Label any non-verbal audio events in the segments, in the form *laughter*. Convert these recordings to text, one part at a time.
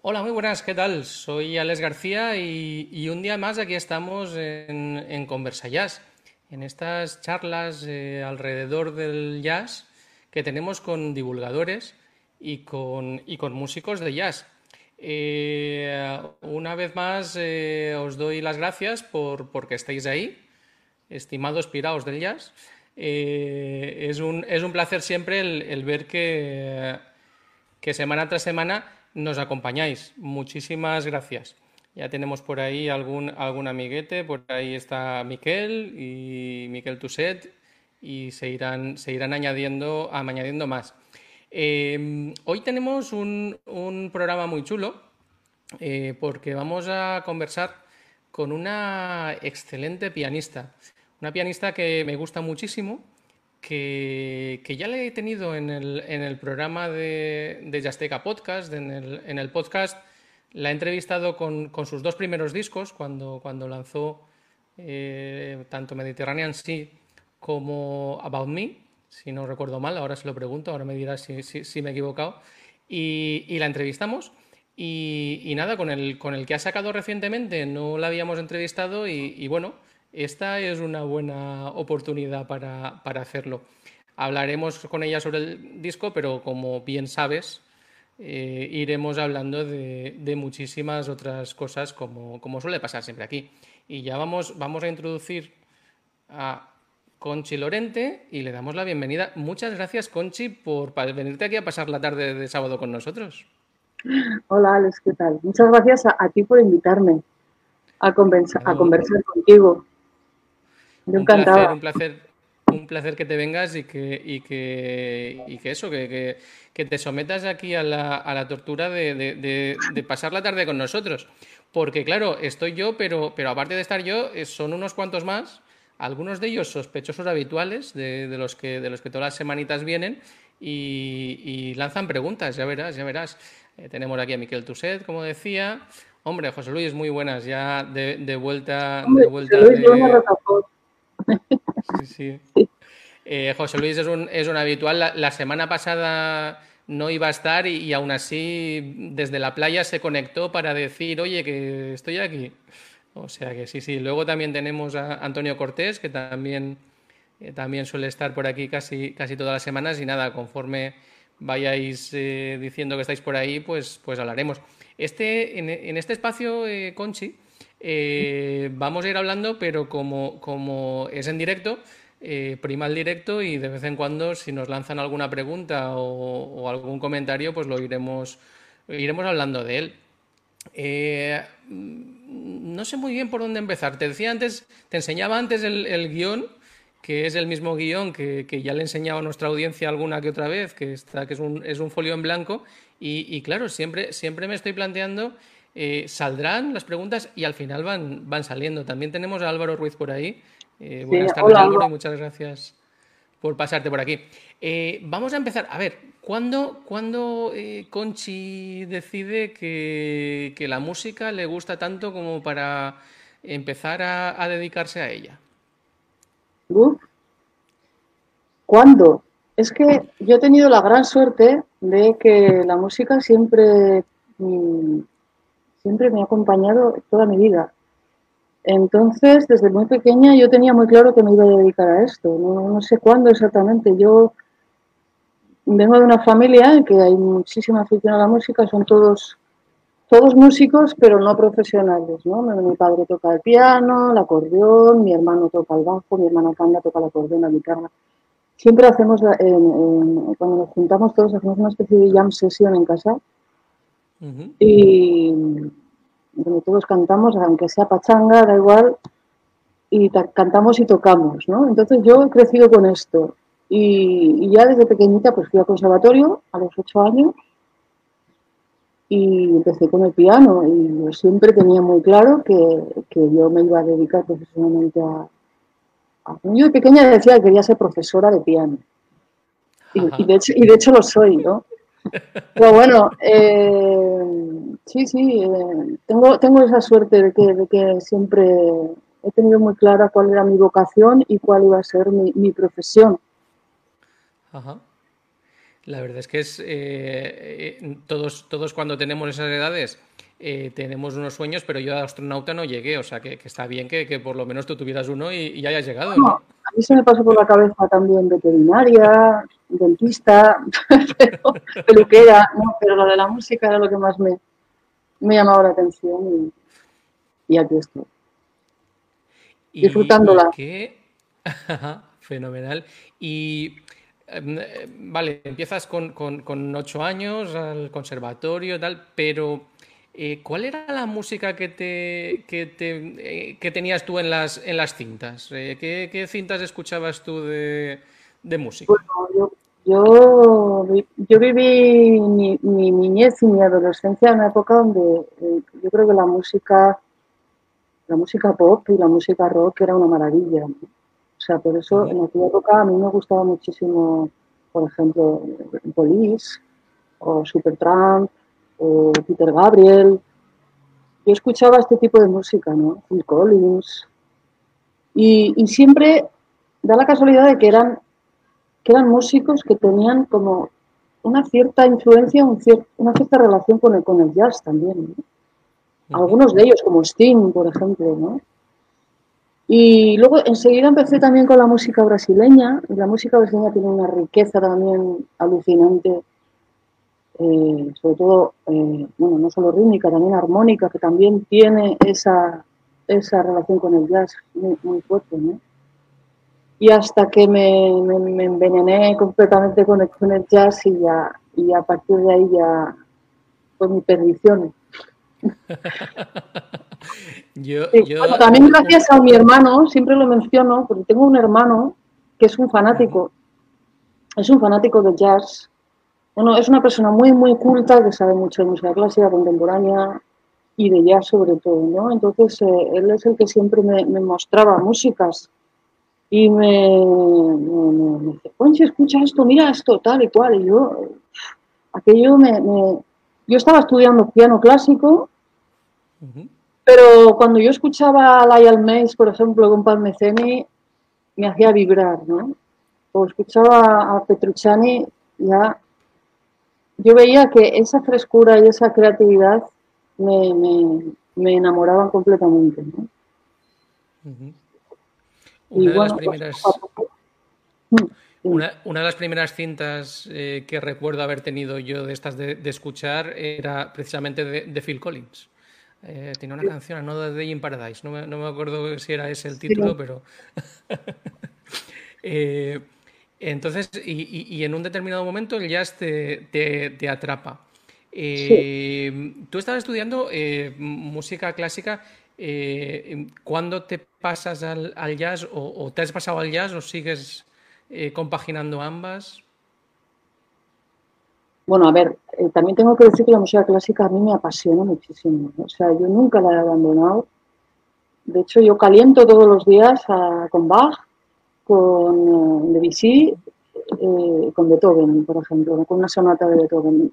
Hola, muy buenas, ¿qué tal? Soy Alex García y, un día más aquí estamos en, en Conversa Jazz, en estas charlas eh, alrededor del jazz que tenemos con divulgadores y con, músicos de jazz. Eh, una vez más eh, os doy las gracias por porque estáis ahí, estimados piraos del jazz. es, un, placer siempre el, ver que semana tras semana nos acompañáis. Muchísimas gracias. Ya tenemos por ahí algún, algún amiguete, por ahí está Miquel y Miquel Tuset y se irán, se irán añadiendo, añadiendo más. Em, hoy tenemos un, programa muy chulo eh, porque vamos a conversar con una excelente pianista, una pianista que me gusta muchísimo que, ya le he tenido en el, programa de, de Podcast, en el, podcast la he entrevistado con, sus dos primeros discos, cuando, cuando lanzó eh, tanto Mediterranean Sea como About Me, si no recuerdo mal, ahora se lo pregunto, ahora me dirás si, me he equivocado, y, la entrevistamos. Y, nada, con el, con el que ha sacado recientemente no la habíamos entrevistado y bueno, esta es una buena oportunidad para, hacerlo. Hablaremos con ella sobre el disco, pero como bien sabes, eh, iremos hablando de, muchísimas otras cosas como, suele pasar siempre aquí. Y ya vamos, vamos a introducir a Conchi Lorente y le damos la bienvenida. Muchas gracias, Conchi, por venirte aquí a pasar la tarde de sábado con nosotros. Hola, Alex, ¿qué tal? Muchas gracias a, ti por invitarme a, a conversar contigo un placer, un placer, un placer que te vengas y que, y que, y que eso, que, que, te sometas aquí a la, a la tortura de, de, de, pasar la tarde con nosotros. Porque claro, estoy yo, pero, pero aparte de estar yo, eh, son unos cuantos más, algunos de ellos sospechosos habituales, de, los, que, de los que todas las semanitas vienen y, y lanzan preguntas, ya verás, ya verás. Eh, tenemos aquí a Miquel Tuset, como decía. Hombre, José Luis, muy buenas, ya de, vuelta. de vuelta Sí, sí. Eh, José Luis es un, es un habitual. La, semana pasada no iba a estar y, aún así desde la playa se conectó para decir, oye, que estoy aquí. O sea que sí, sí. Luego también tenemos a Antonio Cortés, que también, eh, también suele estar por aquí casi, casi todas las semanas y nada, conforme vayáis eh, diciendo que estáis por ahí, pues, pues hablaremos. Este, en, este espacio, Conchi, eh, vamos a ir hablando, pero como, como es en directo, eh, prima el directo y de vez en cuando si nos lanzan alguna pregunta o, algún comentario, pues lo iremos, iremos hablando de él. Eh, no sé muy bien por dónde empezar. Te decía antes, te enseñaba antes el, guion, que es el mismo guion que, ya le he enseñado a nuestra audiencia alguna que otra vez, que, está, que es, un, es un folio en blanco. Y, y claro, siempre, siempre me estoy planteando eh, saldrán las preguntas y al final van, van saliendo. También tenemos a Álvaro Ruiz por ahí. Eh, buenas tardes, Álvaro, y muchas gracias por pasarte por aquí. Eh, vamos a empezar. A ver, ¿cuándo, cuándo Conchi decide que, la música le gusta tanto como para empezar a, dedicarse a ella? ¿Cuándo? Es que yo he tenido la gran suerte de que la música siempre mm, siempre me ha acompañado toda mi vida. Entonces, desde muy pequeña yo tenía muy claro que me iba a dedicar a esto. No, sé cuándo exactamente. Yo vengo de una familia en que hay muchísima afición a la música, son todos, todos músicos, pero no profesionales. ¿no? Mi padre toca el piano, el acordeón, mi hermano toca el bajo, mi hermana Canda toca el acordeón, la guitarra. Siempre hacemos, cuando nos juntamos todos, hacemos una especie de jam session en casa y donde todos cantamos, aunque sea pachanga, da igual, y cantamos y tocamos, ¿no? Entonces yo he crecido con esto. Y, ya desde pequeñita pues fui al conservatorio a los ocho años y empecé con el piano y yo siempre tenía muy claro que, yo me iba a dedicar profesionalmente a, Yo de pequeña decía que quería ser profesora de piano. Y, de hecho, y de hecho lo soy, ¿no? Pero bueno, eh, sí, sí, eh, tengo, tengo esa suerte de que, de que siempre he tenido muy clara cuál era mi vocación y cuál iba a ser mi, profesión. Ajá. La verdad es que es eh, todos, todos cuando tenemos esas edades tenemos unos sueños, pero yo de astronauta no llegué, o sea que, está bien que, por lo menos tú tuvieras uno y, ya hayas llegado. ¿no? A mí se me pasó por la cabeza también veterinaria, dentista, *laughs* peluquera, ¿no? pero lo de la música era lo que más me, me llamaba la atención y, aquí estoy. Disfrutándola. qué? *laughs* Fenomenal. Y em, vale, empiezas con, con, ocho años al conservatorio y tal, pero eh, ¿cuál era la música que te, que, te, eh, que tenías tú en las, en las cintas? Eh, ¿qué, cintas escuchabas tú de, de música? Bueno, yo, yo, viví mi, niñez y mi adolescencia en una época donde yo creo que la música, la música pop y la música rock era una maravilla. O sea, por eso en aquella época a mí me gustaba muchísimo, por ejemplo, Police o Supertramp o Peter Gabriel. Yo escuchaba este tipo de música, ¿no? Phil Collins. Y, siempre da la casualidad de que eran, que eran músicos que tenían como una cierta influencia, una cierta relación con el, con el jazz también. Algunos de ellos, como Sting, por ejemplo, ¿no? Y luego enseguida empecé también con la música brasileña, y la música brasileña tiene una riqueza también alucinante, eh, sobre todo, eh, bueno, no solo rítmica, también armónica, que también tiene esa, esa relación con el jazz muy, fuerte, ¿no? Y hasta que me, me, envenené completamente con el, con el, jazz y ya y a partir de ahí ya fue mi perdición. *laughs* también gracias a mi hermano, siempre lo menciono, porque tengo un hermano que es un fanático, es un fanático de jazz. Bueno, es una persona muy, muy culta que sabe mucho de música clásica, contemporánea y de jazz sobre todo, ¿no? Entonces, eh, él es el que siempre me, mostraba músicas y me, me, dice, escucha esto, mira esto, tal y cual. Y yo, aquello me, yo estaba estudiando piano clásico pero cuando yo escuchaba a Lyle Mays, por ejemplo, con Palmeceni, me hacía vibrar, ¿no? O escuchaba a Petrucciani, ya yo veía que esa frescura y esa creatividad me, me, enamoraban completamente, ¿no? Una, de las primeras, mm, una, de las primeras cintas eh, que recuerdo haber tenido yo de estas de, escuchar era precisamente de Phil Collins. Eh, tiene una canción, No Day in Paradise. No me, no me, acuerdo si era ese el título, pero. *laughs* Eh, entonces, y, en un determinado momento el jazz te, te, atrapa. Eh, tú estabas estudiando música clásica. ¿Cuándo te pasas al, jazz o, te has pasado al jazz o sigues compaginando ambas? Bueno, a ver, eh, también tengo que decir que la música clásica a mí me apasiona muchísimo. O sea, yo nunca la he abandonado. De hecho, yo caliento todos los días con Bach, con eh, Debussy, eh, con Beethoven, por ejemplo, con una sonata de Beethoven.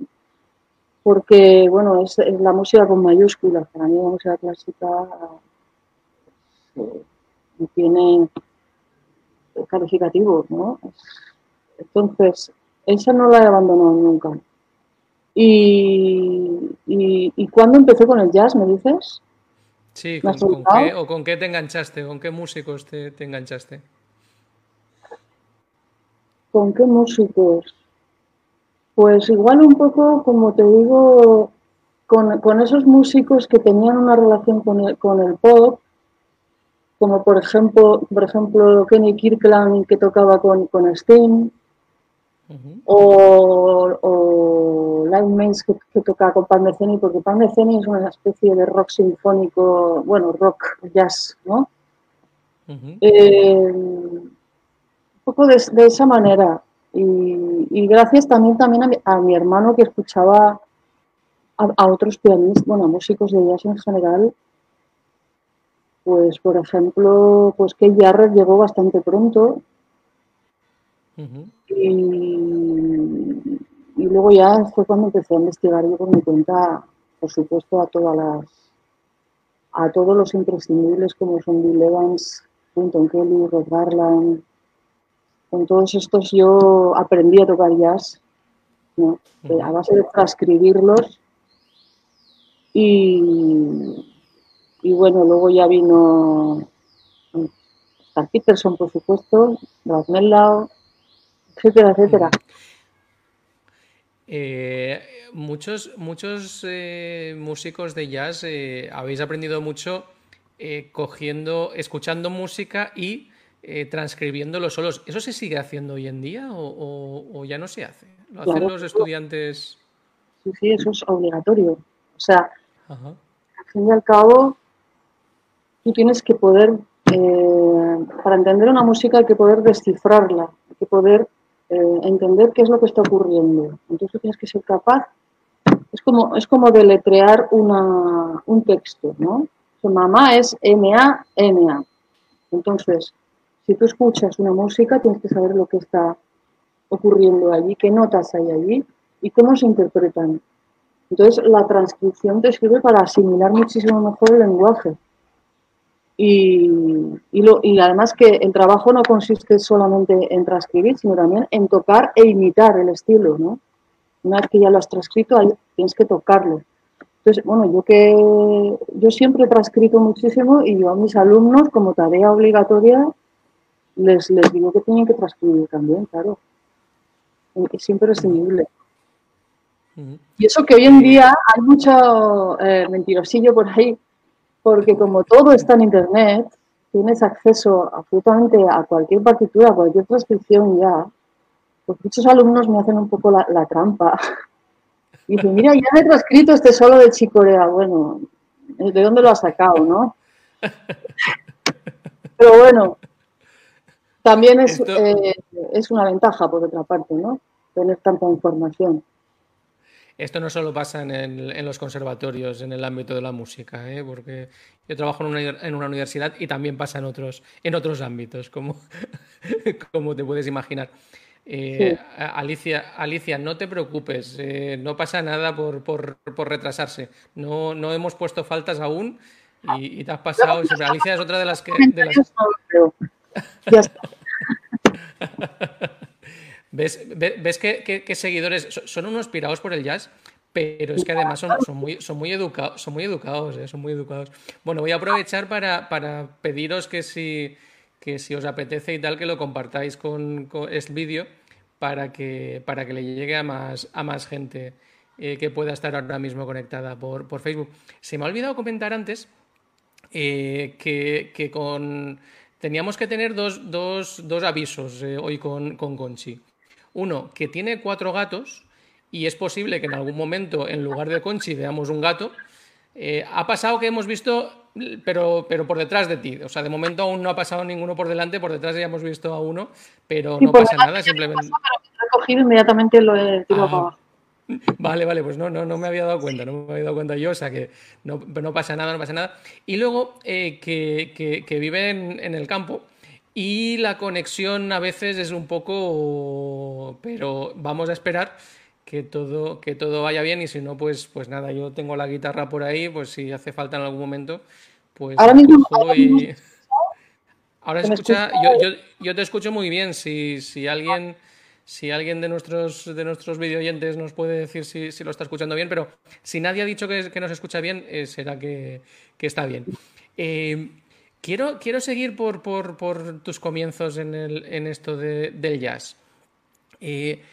Porque, bueno, es, la música con mayúsculas. Para mí la música clásica tiene calificativos, ¿no? Entonces, esa no la he abandonado nunca. Y, y, cuándo empecé con el jazz, me dices? Sí, ¿con, qué, o con qué te enganchaste? ¿Con qué músicos te, enganchaste? ¿Con qué músicos? Pues igual un poco, como te digo, con, esos músicos que tenían una relación con el, con el pop, como por ejemplo, por ejemplo Kenny Kirkland que tocaba con, con Sting, o, o Live que, que, toca con Palmeceni, porque Palmeceni es una especie de rock sinfónico, bueno, rock jazz, ¿no? Eh, poco de, esa manera. Y, gracias también, también a mi, hermano que escuchaba a, otros pianistas, bueno, a músicos de jazz en general. Pues, por ejemplo, pues que Jarrett llegó bastante pronto, y, luego ya fue cuando empecé a investigar yo por mi cuenta, por supuesto, a todas las a todos los imprescindibles como son Bill Evans, Quentin Kelly, Rod Garland. Con todos estos yo aprendí a tocar jazz ¿no? a base de transcribirlos. Y, y bueno, luego ya vino Star Peterson, por supuesto, Brad Mellau, etcétera, etcétera. Eh, muchos muchos eh, músicos de jazz eh, habéis aprendido mucho cogiendo, escuchando música y transcribiéndolo solos. ¿Eso se sigue haciendo hoy en día o, ya no se hace? ¿Lo hacen los estudiantes? Sí, sí, eso es obligatorio. O sea, al fin y al cabo, tú tienes que poder, para entender una música hay que poder descifrarla, hay que poder eh, entender qué es lo que está ocurriendo. Entonces tienes que ser capaz, es como, es como deletrear una, un texto, ¿no? Su mamá es M-A-M-A. Entonces, si tú escuchas una música, tienes que saber lo que está ocurriendo allí, qué notas hay allí y cómo se interpretan. Entonces, la transcripción te sirve para asimilar muchísimo mejor el lenguaje. Y, lo, y, además que el trabajo no consiste solamente en transcribir, sino también en tocar e imitar el estilo, ¿no? Una vez que ya lo has transcrito, ahí tienes que tocarlo. Entonces, bueno, yo que yo siempre he transcrito muchísimo y yo a mis alumnos, como tarea obligatoria, les, les digo que tienen que transcribir también, claro. Es imprescindible. Y eso que hoy en día hay mucho eh, mentirosillo por ahí porque como todo está en Internet, tienes acceso absolutamente a cualquier partitura, a cualquier transcripción ya, pues muchos alumnos me hacen un poco la, trampa. Y *laughs* dicen, mira, ya me he transcrito este solo de Chicorea. Bueno, ¿de dónde lo has sacado, no? *laughs* Pero bueno, también es, eh, es una ventaja por otra parte, ¿no? Tener tanta información. Esto no solo pasa en, los conservatorios, en el ámbito de la música, ¿eh? porque yo trabajo en una, universidad y también pasa en otros, en otros ámbitos, como, como te puedes imaginar. Eh, Alicia, Alicia, no te preocupes, eh, no pasa nada por, retrasarse. No, no hemos puesto faltas aún y, te has pasado. Alicia es otra de las que. Ya *laughs* está. ¿Ves, ves que, seguidores son unos pirados por el jazz? Pero es que además son, son muy, son muy educados, son muy educados, ¿eh? son muy educados. Bueno, voy a aprovechar para, pediros que si, que si os apetece y tal, que lo compartáis con, este vídeo para que, para que le llegue a más, a más gente eh, que pueda estar ahora mismo conectada por, por Facebook. Se me ha olvidado comentar antes eh, que, con teníamos que tener dos, dos, dos avisos hoy con, con Conchi. Uno, que tiene cuatro gatos y es posible que en algún momento, en lugar de Conchi, veamos un gato. Eh, ha pasado que hemos visto, pero, pero por detrás de ti. O sea, de momento aún no ha pasado ninguno por delante, por detrás ya hemos visto a uno, pero no pasa nada, simplemente. He cogido inmediatamente lo he tirado ah, Vale, vale, pues no, no, no me había dado cuenta, no me había dado cuenta yo, o sea que no, no pasa nada, no pasa nada. Y luego eh, que, que, vive en el campo y la conexión a veces es un poco, pero vamos a esperar que todo, que todo vaya bien y si no, pues, pues nada, yo tengo la guitarra por ahí, pues si hace falta en algún momento, pues... Ahora mismo... Ahora, escucha, yo, yo, yo, te escucho muy bien, si, si alguien... Si alguien de nuestros, de nuestros videoyentes nos puede decir si, si, lo está escuchando bien, pero si nadie ha dicho que, nos escucha bien, eh, será que, que, está bien. Eh, Quiero, quiero seguir por, tus comienzos en, esto del jazz. Eh,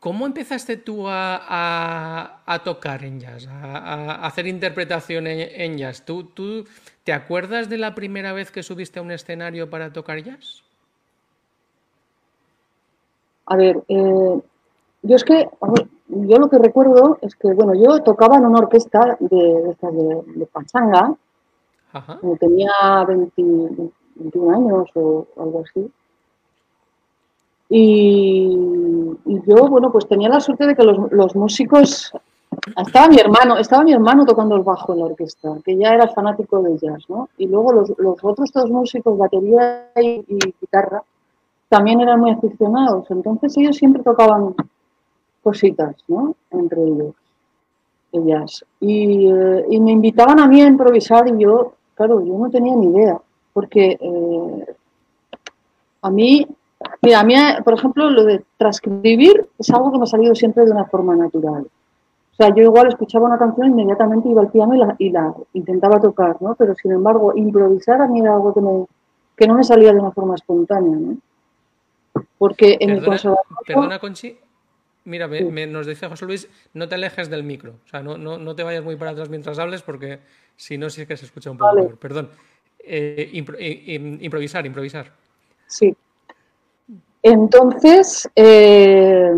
¿Cómo empezaste tú a, tocar en jazz, a, hacer interpretación en, jazz? ¿Tú, ¿Tú, te acuerdas de la primera vez que subiste a un escenario para tocar jazz? A ver, eh, yo es que, yo lo que recuerdo es que, bueno, yo tocaba en una orquesta de, de, de pachanga, tenía 21 años o algo así. Y, yo, bueno, pues tenía la suerte de que los, músicos, estaba mi hermano, estaba mi hermano tocando el bajo en la orquesta, que ya era fanático de jazz, ¿no? Y luego los, otros dos músicos, batería y, guitarra, también eran muy aficionados. Entonces ellos siempre tocaban cositas, ¿no? Entre ellos. Ellas. Y, eh, y me invitaban a mí a improvisar y yo Claro, yo no tenía ni idea, porque eh, a mí Mira, a mí, por ejemplo, lo de transcribir es algo que me ha salido siempre de una forma natural. O sea, yo igual escuchaba una canción, inmediatamente iba al piano y la, y la intentaba tocar, ¿no? Pero sin embargo, improvisar a mí era algo que, me, que no me salía de una forma espontánea, ¿no? Porque en Perdona, el conservatorio... perdona, Conchi. Mira, me- me- nos dice José Luis, no te alejes del micro. O sea, no, no, no te vayas muy para atrás mientras hables porque si no, sí es que se escucha un poco Vale. Perdón. Eh, impro- eh, im- improvisar, improvisar. Sí. Entonces, eh,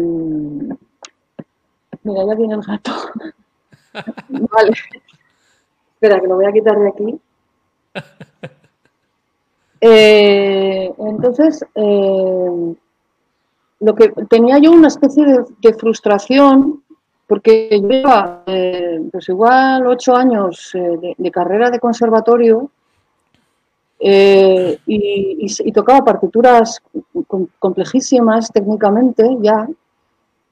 mira, ya viene el gato. *laughs* Vale. Espera, que lo voy a quitar de aquí. *laughs* Eh, entonces, eh, lo que tenía yo una especie de, frustración porque yo llevaba, eh, pues igual ocho años de, carrera de conservatorio y, y- tocaba partituras com- complejísimas técnicamente ya,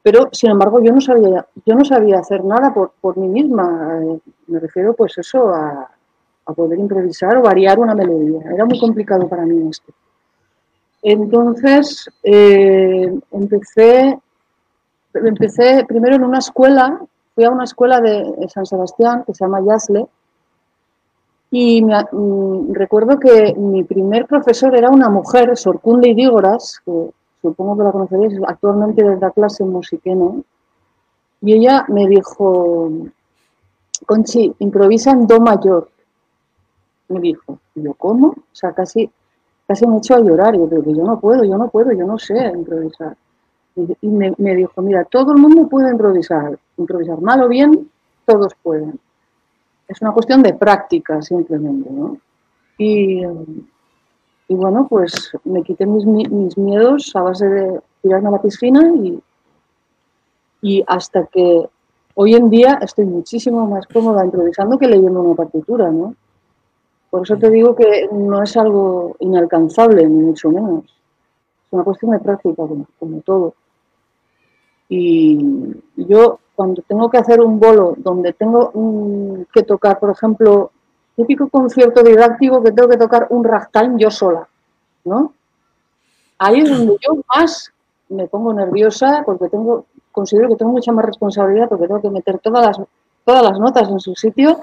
pero sin embargo yo no sabía, yo no sabía hacer nada por, por mí misma. me refiero pues eso a, a poder improvisar o variar una melodía. Era muy complicado para mí esto. Entonces eh, empecé, empecé primero en una escuela, fui a una escuela de, San Sebastián que se llama Yasle, y mm, recuerdo que mi primer profesor era una mujer, Sorcunde Idígoras, que supongo que la conoceréis, actualmente da clase en y ella me dijo, Conchi, improvisa en Do mayor. Me dijo, yo, ¿cómo? O sea, casi, casi me echó a llorar, yo, pero que yo no puedo, yo no puedo, yo no sé improvisar. Y, me, dijo, mira, todo el mundo puede improvisar, improvisar mal o bien, todos pueden es una cuestión de práctica simplemente, ¿no? Y, y bueno, pues me quité mis, mi- mis miedos a base de tirarme a la piscina y, y hasta que hoy en día estoy muchísimo más cómoda improvisando que leyendo una partitura, ¿no? Por eso te digo que no es algo inalcanzable, ni mucho menos. Es una cuestión de práctica, como, todo. Y yo cuando tengo que hacer un bolo donde tengo mm, que tocar, por ejemplo, típico concierto didáctico que tengo que tocar un ragtime yo sola, ¿no? Ahí es donde yo más me pongo nerviosa porque tengo, considero que tengo mucha más responsabilidad porque tengo que meter todas las, todas las notas en su sitio.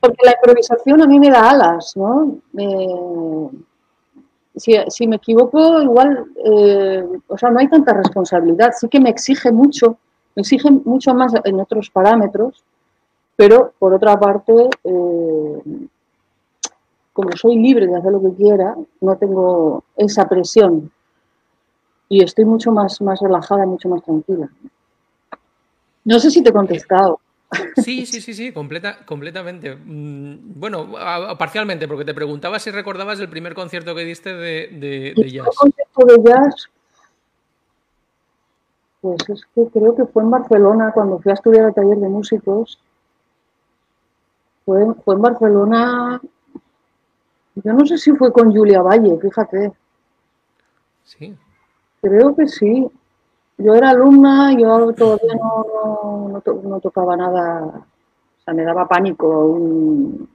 Porque la improvisación a mí me da alas, ¿no? Si, si me equivoco, igual, eh, o sea, no hay tanta responsabilidad. Sí que me exige mucho, me exige mucho más en otros parámetros, pero por otra parte, eh, como soy libre de hacer lo que quiera, no tengo esa presión y estoy mucho más, más relajada, mucho más tranquila. No sé si te he contestado. Sí, sí, sí, sí, completa, completamente. Mm, Bueno, a- a- parcialmente, porque te preguntaba si recordabas el primer concierto que diste de, de- de El jazz. concepto de jazz, pues es que creo que fue en Barcelona cuando fui a estudiar al taller de músicos. Fue, fue en Barcelona, yo no sé si fue con Julia Valle, fíjate, Sí. creo que sí. Yo era alumna, yo todavía no, no, no to- no tocaba nada, o sea, me daba pánico un-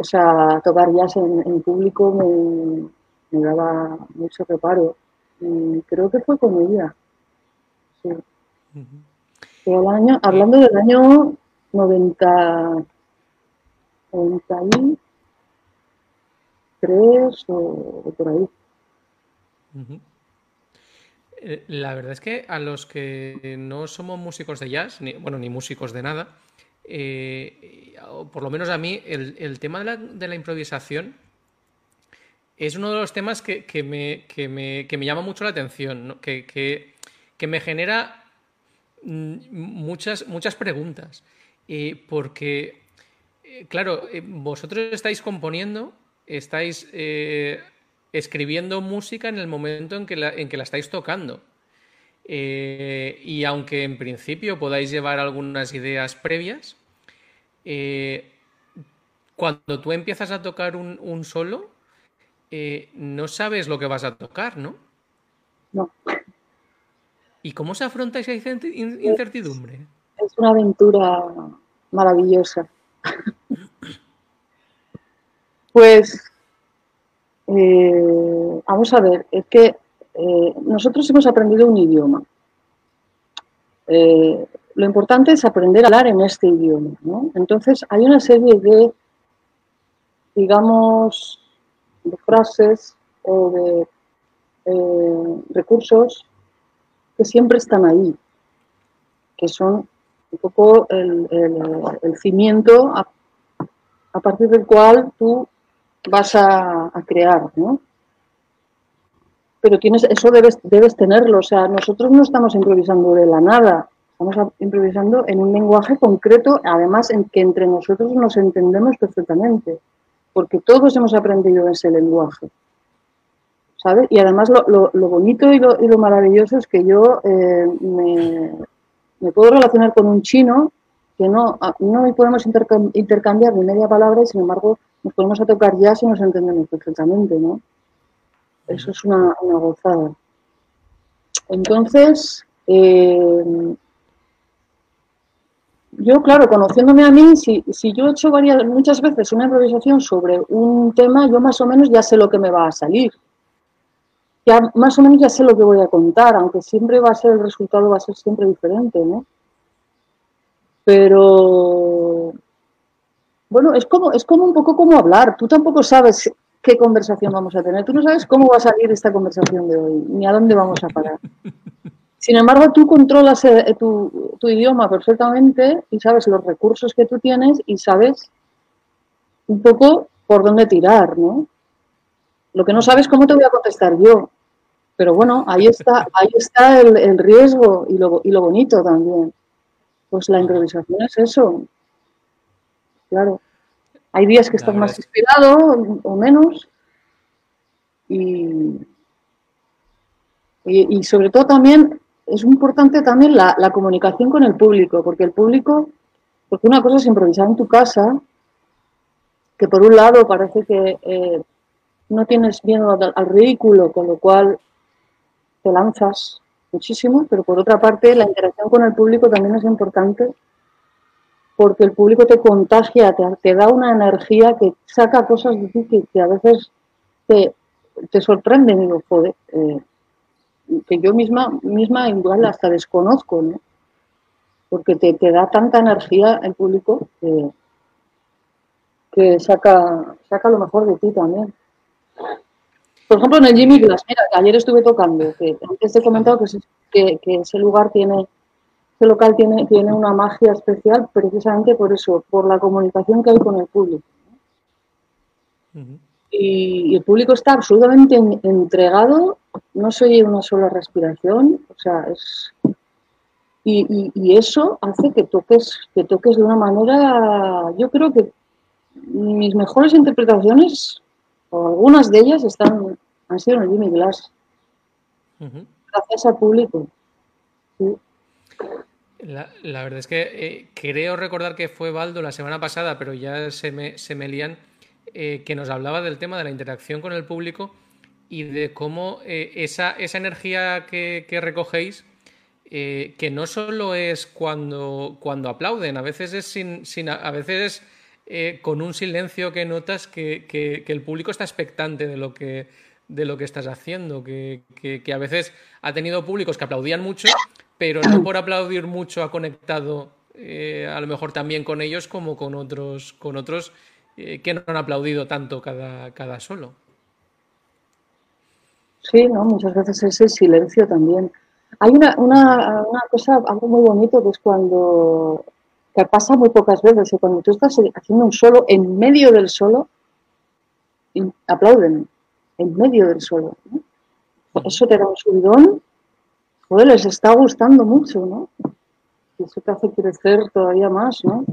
o sea, tocar jazz en, en público me, me daba mucho reparo. Y creo que fue con ella. Sí. Ujú. Pero el año, hablando del año 90, 93 o, o por ahí. Eh, La verdad es que a los que no somos músicos de jazz, bueno, ni músicos de nada, eh, por lo menos a mí, el, tema de la, improvisación es uno de los temas que, me, que me- que me llama mucho la atención, ¿no? que, me genera mm, muchas, muchas preguntas. Eh, porque, eh, claro, eh, vosotros estáis componiendo, estáis eh, escribiendo música en el momento en que la, en que la estáis tocando. Eh, y aunque en principio podáis llevar algunas ideas previas, eh, cuando tú empiezas a tocar un, un solo, eh, no sabes lo que vas a tocar, ¿no? No, ¿Y cómo se afronta esa incert- in- incertidumbre? es una aventura maravillosa. *clears throat* Pues eh, vamos a ver, es que eh, nosotros hemos aprendido un idioma. Eh, lo importante es aprender a hablar en este idioma. ¿no? Entonces, hay una serie de, digamos, de frases o de recursos que siempre están ahí, que son un poco el, cimiento a, a, partir del cual tú vas a, crear, ¿no? Pero tienes, eso debes, debes tenerlo, o sea, nosotros no estamos improvisando de la nada, estamos improvisando en un lenguaje concreto, además en que entre nosotros nos entendemos perfectamente, porque todos hemos aprendido ese lenguaje. ¿Sabes? Y además lo, bonito y lo, maravilloso es que yo eh, me, me, puedo relacionar con un chino que no, no podemos intercambiar ni media palabra y sin embargo nos ponemos a tocar jazz y nos entendemos perfectamente, ¿no? Eso es una, gozada. Entonces, eh, yo, claro, conociéndome a mí, si, si, yo he hecho varias, muchas veces una improvisación sobre un tema, yo más o menos ya sé lo que me va a salir. Ya más o menos ya sé lo que voy a contar, aunque siempre va a ser, el resultado va a ser siempre diferente, ¿no? Pero bueno, es como, es como un poco como hablar. Tú tampoco sabes qué conversación vamos a tener. Tú no sabes cómo va a salir esta conversación de hoy, ni a dónde vamos a parar. Sin embargo, tú controlas eh, tu, idioma perfectamente y sabes los recursos que tú tienes y sabes un poco por dónde tirar, ¿no? Lo que no sabes es cómo te voy a contestar yo. Pero bueno, ahí está, ahí está el, el riesgo y lo, y lo bonito también. Pues la improvisación es eso, claro. Hay días que estás más inspirado o menos. Y, y, sobre todo también es importante también la, comunicación con el público, porque el público, porque una cosa es improvisar en tu casa, que por un lado parece que eh, no tienes miedo al, al ridículo, con lo cual te lanzas muchísimo, pero por otra parte la interacción con el público también es importante porque el público te contagia, te, da una energía que saca cosas de ti que, a veces te, te sorprenden. Digo, joder, eh, que yo misma, misma igual hasta desconozco, ¿no? Porque te, te da tanta energía el público que, saca, saca lo mejor de ti también. Por ejemplo, en el Jimmy Glass, mira, ayer estuve tocando, que antes te he comentado que, que ese lugar tiene este local tiene, tiene una magia especial precisamente por eso, por la comunicación que hay con el público. y, el público está absolutamente entregado, no se oye una sola respiración, o sea, es... Y, eso hace que toques, que toques de una manera, yo creo que mis mejores interpretaciones, o algunas de ellas, están, han sido en el Jimmy Glass. Gracias al público. Sí. La, verdad es que eh, creo recordar que fue Baldo la semana pasada, pero ya se me, se me lían, eh, que nos hablaba del tema de la interacción con el público y de cómo eh, esa, esa, energía que, recogéis, que no solo es cuando, cuando aplauden, a veces es sin, sin a veces es con un silencio que notas que, que, el público está expectante de lo que, de lo que estás haciendo, que, que, a veces ha tenido públicos que aplaudían mucho, pero no por aplaudir mucho ha conectado eh, a lo mejor también con ellos como con otros, con otros eh, que no han aplaudido tanto cada, cada solo. Sí, ¿no? muchas veces ese silencio también. Hay una, una, una cosa, algo muy bonito que es cuando, que pasa muy pocas veces, que cuando tú estás haciendo un solo, en medio del solo, aplauden en medio del solo. Eso te da un subidón, joder, les está gustando mucho, ¿no? Y eso te hace crecer todavía más, ¿no?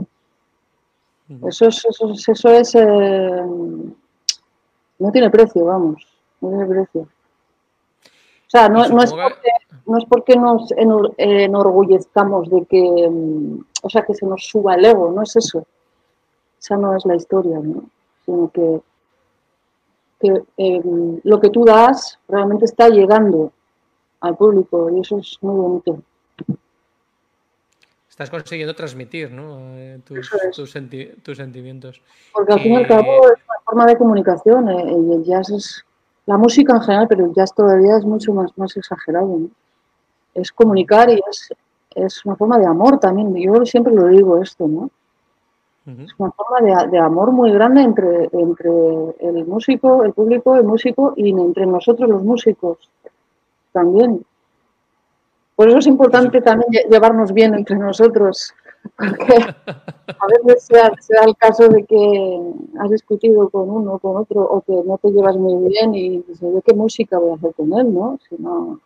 Eso es, eso, eso es eh, no tiene precio, vamos, no tiene precio. O sea, no, no, es, porque, no es porque nos enorgullezcamos de que, o sea, que se nos suba el ego, no es eso. Esa no es la historia, ¿no? Sino que que em, lo que tú das realmente está llegando al público y eso es muy bonito. Estás consiguiendo transmitir ¿no? Eh, tus, sentimientos. Porque al fin y al cabo es una forma de comunicación eh, y el jazz es la música en general, pero el jazz todavía es mucho más, más exagerado. Es comunicar y es, es, una forma de amor también. Yo siempre lo digo esto, ¿no? Es una forma de, de, amor muy grande entre, entre el músico, el público, el músico y entre nosotros los músicos también. Por eso es importante también llevarnos bien entre nosotros, *laughs* porque a veces sea, sea, el caso de que has discutido con uno o con otro o que no te llevas muy bien y dices, qué música voy a hacer con él? ¿no? Si no,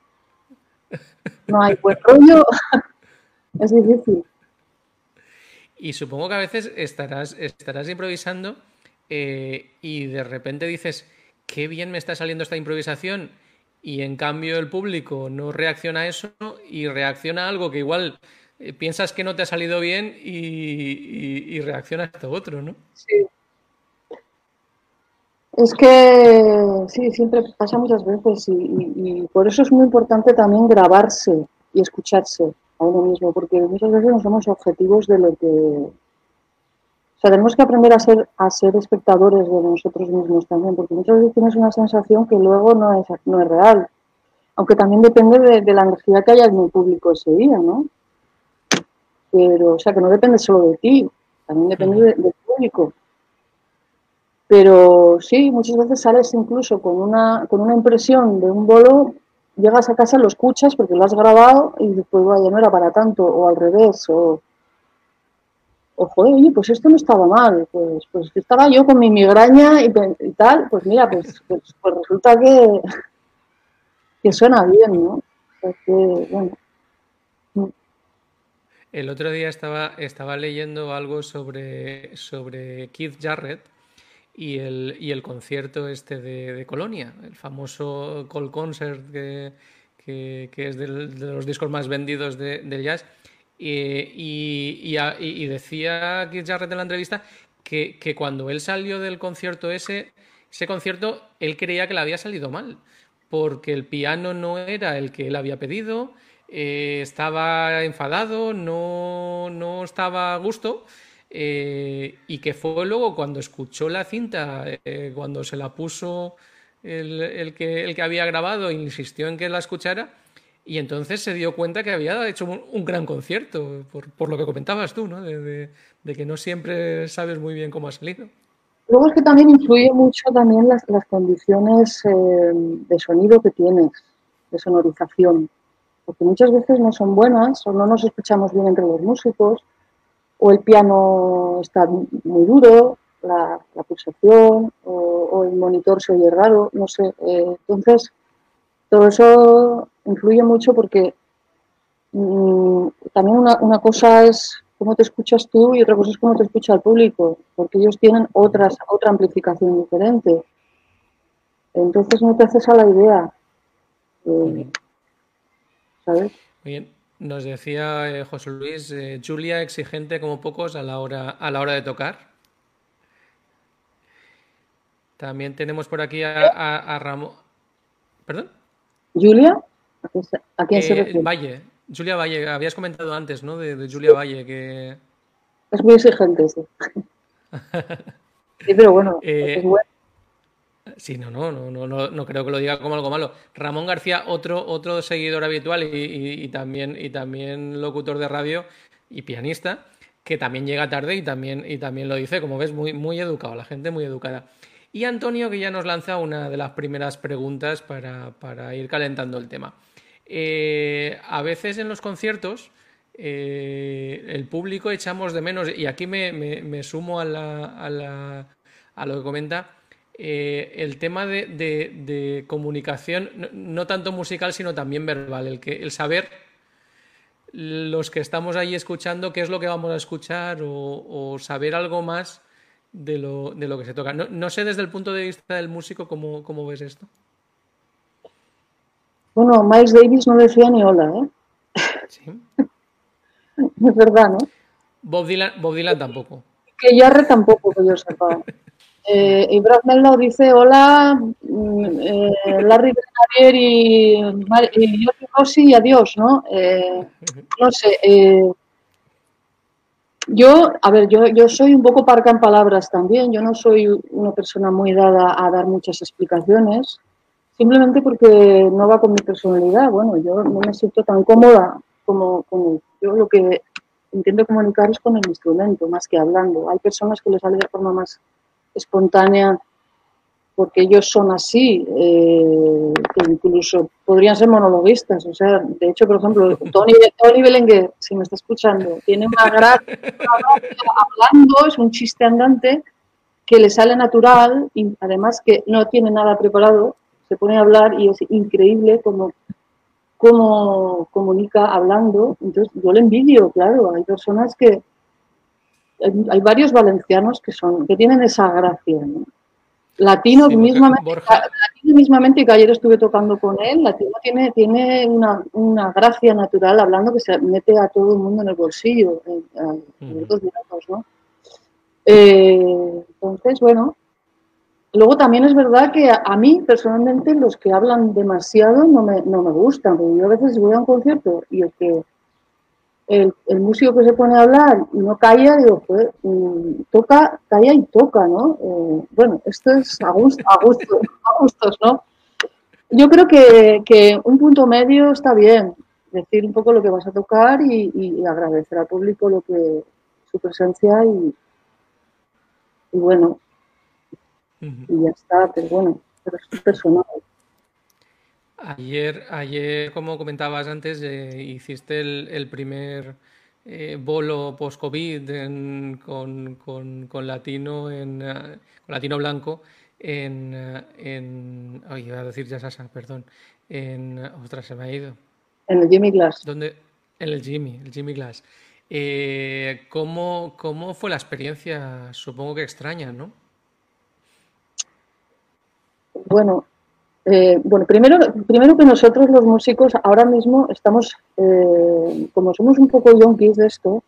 no hay buen rollo, *laughs* es difícil. Y supongo que a veces estarás, estarás improvisando eh, y de repente dices, qué bien me está saliendo esta improvisación y en cambio el público no reacciona a eso y reacciona a algo que igual eh, piensas que no te ha salido bien y, reacciona a esto otro, ¿no? Sí. Es que sí, siempre pasa muchas veces y, por eso es muy importante también grabarse y escucharse a uno mismo, porque muchas veces no somos objetivos de lo que o sea, tenemos que aprender a ser, a ser espectadores de nosotros mismos también, porque muchas veces tienes una sensación que luego no es, no es real. Aunque también depende de, la energía que haya en el público ese día, ¿no? Pero, o sea, que no depende solo de ti, también depende del público. Pero sí, muchas veces sales incluso con una, con una impresión de un bolo, llegas a casa, lo escuchas porque lo has grabado y después, vaya, no era para tanto, o al revés, o ojo, oye, pues esto no estaba mal, pues, pues estaba yo con mi migraña y, tal, pues mira, pues, pues, pues, resulta que, que suena bien, ¿no? bueno. El otro día estaba, estaba leyendo algo sobre, sobre Keith Jarrett y el, y el concierto este de, Colonia, el famoso Call Concert que, es de los discos más vendidos de, del jazz. Eh, y, decía Keith Jarrett en la entrevista que, cuando él salió del concierto ese, concierto, él creía que le había salido mal, porque el piano no era el que él había pedido, eh, estaba enfadado, no, no, estaba a gusto. Eh, y que fue luego cuando escuchó la cinta, cuando se la puso el, el, que, el que había grabado, insistió en que la escuchara, y entonces se dio cuenta que había hecho un, gran concierto, por, lo que comentabas tú, ¿no? De, que no siempre sabes muy bien cómo ha salido. Luego es que también influye mucho también las, las condiciones eh, de sonido que tienes, de sonorización, porque muchas veces no son buenas o no nos escuchamos bien entre los músicos, o el piano está muy duro, la, pulsación, o, el monitor se oye raro, no sé. Eh, entonces, todo eso influye mucho porque mm, también una, cosa es cómo te escuchas tú y otra cosa es cómo te escucha el público, porque ellos tienen otras, otra amplificación diferente. Entonces no te haces a la idea. ¿Sabes? bien. Nos decía eh, José Luis, eh, Julia exigente como pocos a la hora, a la hora de tocar. También tenemos por aquí a, a Ramón. ¿Perdón? ¿Julia? ¿A quién se eh, refiere? Valle, Julia Valle, habías comentado antes, ¿no? De, Julia Valle, que... Es muy exigente, sí. sí, pero bueno, *laughs* eh, es bueno. Sí, no, no, no, no, no creo que lo diga como algo malo. Ramón García, otro, otro seguidor habitual y, también, y también locutor de radio y pianista, que también llega tarde y también, y también lo dice, como ves, muy, muy educado, la gente muy educada. Y Antonio, que ya nos lanza una de las primeras preguntas para, ir calentando el tema. Eh, a veces en los conciertos eh, el público echamos de menos, y aquí me, sumo a, lo que comenta, eh, el tema de, comunicación, no, tanto musical, sino también verbal, el, que, el saber los que estamos ahí escuchando qué es lo que vamos a escuchar o saber algo más de lo, de lo que se toca. No, sé desde el punto de vista del músico cómo, cómo ves esto. Bueno, Miles Davis no decía ni hola, ¿eh? Sí. *laughs* es verdad, ¿no? Bob Dylan, Bob Dylan tampoco. Que Jarre tampoco, que yo sepa. *laughs* Eh, y Brad Mello dice hola, mm, eh, Larry Javier y, y Rossi y adiós, ¿no? Eh, *laughs* no sé, Yo, a ver, yo, yo soy un poco parca en palabras también. Yo no soy una persona muy dada a dar muchas explicaciones, simplemente porque no va con mi personalidad. Bueno, yo no me siento tan cómoda como, como yo lo que intento comunicar es con el instrumento, más que hablando. Hay personas que les sale de forma más espontánea porque ellos son así, eh, que incluso podrían ser monologuistas. O sea, de hecho, por ejemplo, Tony, Tony Belenguer, si me está escuchando, tiene una gracia, *laughs* hablando, es un chiste andante que le sale natural y además que no tiene nada preparado, se pone a hablar y es increíble como cómo comunica hablando. Entonces, yo le envidio, claro. Hay personas que. Hay, varios valencianos que son que tienen esa gracia. ¿no? Latino, mismamente, Latino mismamente, que ayer estuve tocando con él, Latino tiene, tiene una, una, gracia natural hablando que se mete a todo el mundo en el bolsillo, en, en, dos minutos, ¿no? Eh, entonces, bueno, luego también es verdad que a, a, mí personalmente los que hablan demasiado no me, no me gustan, porque yo a veces voy a un concierto y el que el, el, músico que se pone a hablar y no calla, digo, pues, toca, calla y toca, ¿no? Eh, bueno, esto es a, gusto, a, gusto, a gustos, ¿no? Yo creo que, que, un punto medio está bien, decir un poco lo que vas a tocar y, y agradecer al público lo que su presencia y, y bueno, uh -huh. y ya está, pero bueno, pero es personal. Ayer, ayer, como comentabas antes, eh, hiciste el, el primer eh, bolo post-COVID con, con, con, latino en, uh, con latino blanco en, en oh, iba a decir ya Sasa, perdón, en ostras, se me ha ido. En el Jimmy Glass. ¿Dónde? En el Jimmy, el Jimmy Glass. Eh, ¿cómo, ¿Cómo fue la experiencia? Supongo que extraña, ¿no? Bueno, eh, bueno, primero, primero que nosotros los músicos ahora mismo estamos, eh, como somos un poco yonkis de esto,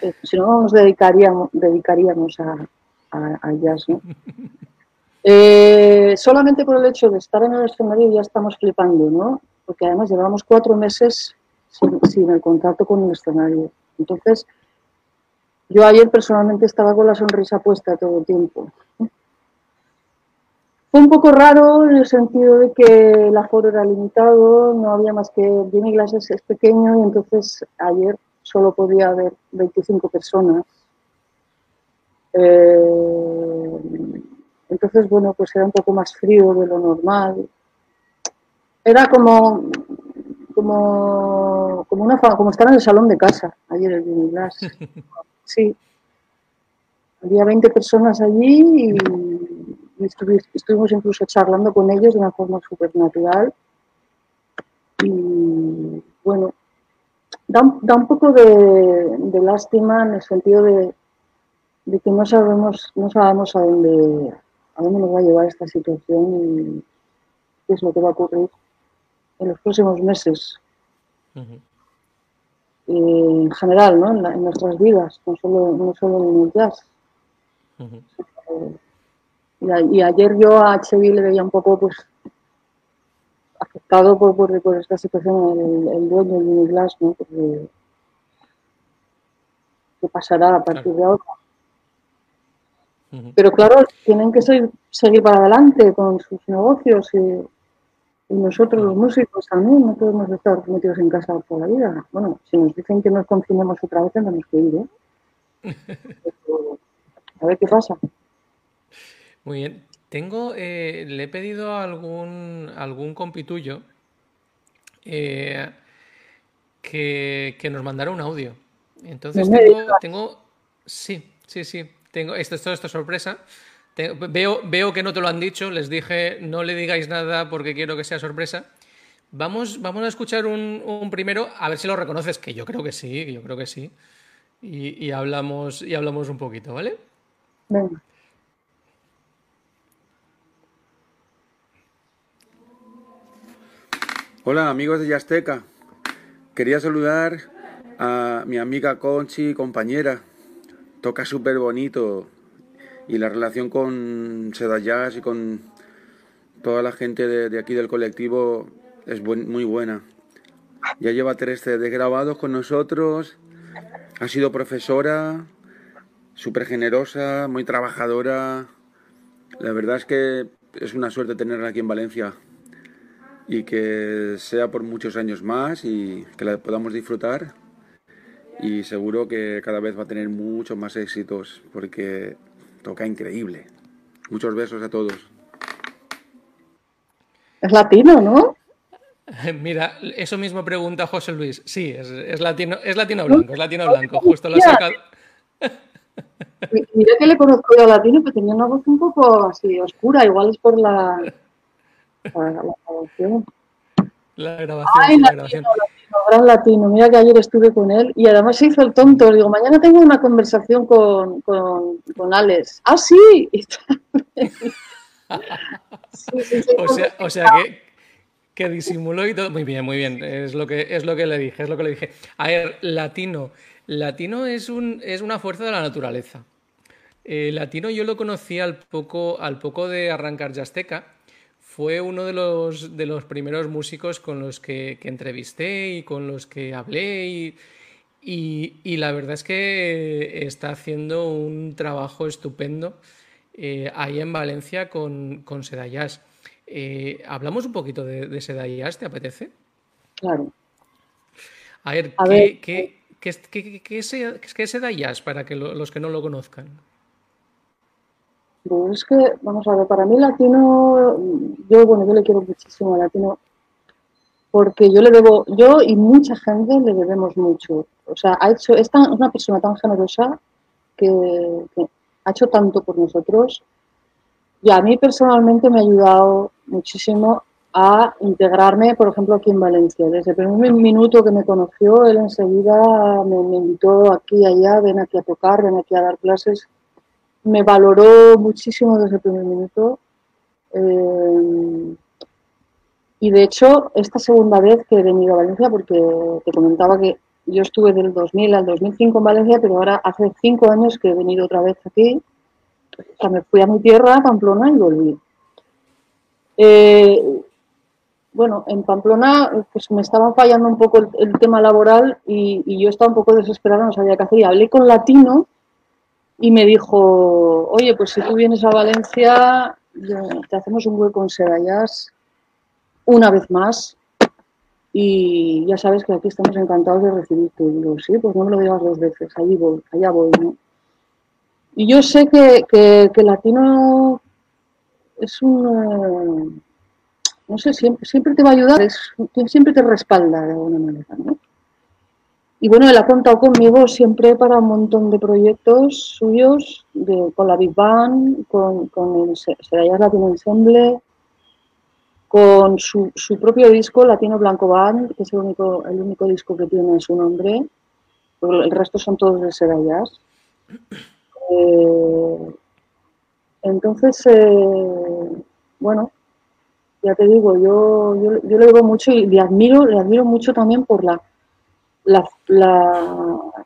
eh, si no nos dedicaríamos, dedicaríamos a, a, a jazz, ¿no? *laughs* Solamente por el hecho de estar en el escenario ya estamos flipando, ¿no? Porque además llevamos cuatro meses sin, sin el contacto con el escenario. Entonces, yo ayer personalmente estaba con la sonrisa puesta todo el tiempo. Fue un poco raro en el sentido de que el aforo era limitado, no había más que Jimmy Glasses es pequeño y entonces ayer solo podía haber 25 personas. Eh, entonces, bueno, pues era un poco más frío de lo normal. Era como, como, como, una, como estar en el salón de casa ayer el Jimmy Glass. *laughs* Sí. Había 20 personas allí y estuvimos incluso charlando con ellos de una forma súper natural. Y bueno, da, da un poco de, de, lástima en el sentido de, de, que no sabemos, no sabemos a dónde, a dónde nos va a llevar esta situación y qué es lo que va a ocurrir en los próximos meses. Uh -huh. eh, en general, ¿no? En, la, en, nuestras vidas, no solo, no solo en el jazz. Uh -huh. Y, y, ayer yo a Chevy le veía un poco pues afectado por, por, por esta situación el, el dueño de Uniglass, ¿no? Porque, ¿Qué pasará a partir de ahora? Pero claro, tienen que seguir, seguir para adelante con sus negocios y, y nosotros los músicos también no podemos estar metidos en casa toda la vida. Bueno, si nos dicen que nos confinemos otra vez, tenemos que ir, ¿eh? *laughs* a ver qué pasa. Muy bien. Tengo, eh, le he pedido a algún, algún compituyo eh, que, que, nos mandara un audio. Entonces tengo, tengo, sí, sí, sí, tengo, esto, esto, esto es sorpresa. Tengo, veo, veo que no te lo han dicho, les dije no le digáis nada porque quiero que sea sorpresa. Vamos, vamos a escuchar un, un primero, a ver si lo reconoces, que yo creo que sí, yo creo que sí. Y, y hablamos, y hablamos un poquito, ¿vale? Venga. Hola amigos de Yasteca, quería saludar a mi amiga Conchi, compañera, toca súper bonito y la relación con Seda y con toda la gente de, aquí del colectivo es muy buena. Ya lleva tres CDs grabados con nosotros. Ha sido profesora, súper generosa, muy trabajadora. La verdad es que es una suerte tenerla aquí en Valencia y que sea por muchos años más y que la podamos disfrutar y seguro que cada vez va a tener muchos más éxitos porque toca increíble. Muchos besos a todos. Es latino, ¿no? *laughs* Mira, eso mismo pregunta José Luis. Sí, es, latino, es latino blanco, es latino blanco. Justo lo ha sacado. Mira que le conozco yo a latino, pero tenía una voz un poco así oscura, igual es por la, la, grabación. La grabación, la grabación. gran latino. Mira que ayer estuve con él y además se hizo el tonto. Digo, mañana tengo una conversación con, con, con Alex. ¡Ah, *laughs* sí! o sea, o sea que, que disimuló y todo. Muy bien, muy bien. Es lo que, es lo que le dije, es lo que le dije. A ver, latino. Latino es, un, es una fuerza de la naturaleza. Eh, latino yo lo conocí al poco, al poco de arrancar Yasteca. Fue uno de los, de los primeros músicos con los que, entrevisté y con los que hablé y, y, la verdad es que está haciendo un trabajo estupendo eh, ahí en Valencia con, con Sedayas. Eh, ¿Hablamos un poquito de, de Sedayas, te apetece? Claro. A ver, ¿qué, qué, qué, qué, es Sedayas para que los que no lo conozcan? Pues es que, vamos a ver, para mí latino, yo, bueno, yo le quiero muchísimo a latino, porque yo le debo, yo y mucha gente le debemos mucho. O sea, ha hecho, es una persona tan generosa que, ha hecho tanto por nosotros y a mí personalmente me ha ayudado muchísimo a integrarme, por ejemplo, aquí en Valencia. Desde el primer minuto que me conoció, él enseguida me, invitó aquí allá, ven aquí a tocar, ven aquí a dar clases. Me valoró muchísimo desde el primer minuto. Eh, y de hecho, esta segunda vez que he venido a Valencia, porque te comentaba que yo estuve del 2000 al 2005 en Valencia, pero ahora hace cinco años que he venido otra vez aquí o sea, me fui a mi tierra, a Pamplona, y volví. Eh, bueno, en Pamplona pues me estaba fallando un poco el, tema laboral y, yo estaba un poco desesperada, no sabía qué hacer. Y hablé con Latino y me dijo, oye, pues si tú vienes a Valencia, te hacemos un hueco en Sedayas una vez más y ya sabes que aquí estamos encantados de recibirte. Y digo, sí, pues no me lo digas dos veces, allí voy, allá voy, ¿no? Y yo sé que, que, latino es un, no sé, siempre, siempre te va a ayudar, siempre te respalda de alguna manera, ¿no? Y bueno, él ha contado conmigo siempre para un montón de proyectos suyos, con la Big Bang, con, con el Serayas Latino Ensemble, con su, su, propio disco, Latino Blanco Band, que es el único, el único disco que tiene su nombre, el resto son todos de Serayas. Eh, entonces, eh, bueno, ya te digo, yo, yo, le digo mucho y le admiro, le admiro mucho también por la, la,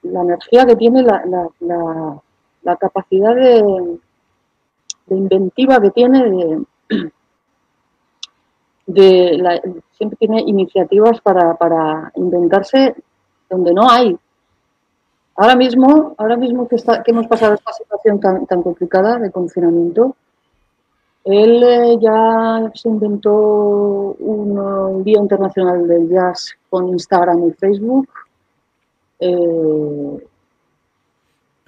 energía que tiene, la, la capacidad de, inventiva que tiene, de, siempre tiene iniciativas para, para inventarse donde no hay. Ahora mismo, ahora mismo que, está, que hemos pasado esta situación tan, tan complicada de confinamiento, él eh, ya se inventó un, Día Internacional del Jazz con Instagram y Facebook. Eh,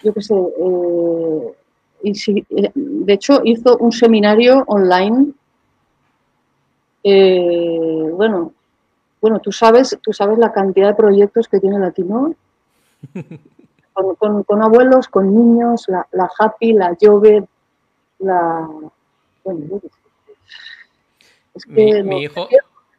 yo qué sé, eh, y si, de hecho hizo un seminario online. bueno, bueno, tú sabes, tú sabes la cantidad de proyectos que tiene Latino. *laughs* con, abuelos, con niños, la, Happy, la Jove, la... Bueno, es que mi, hijo,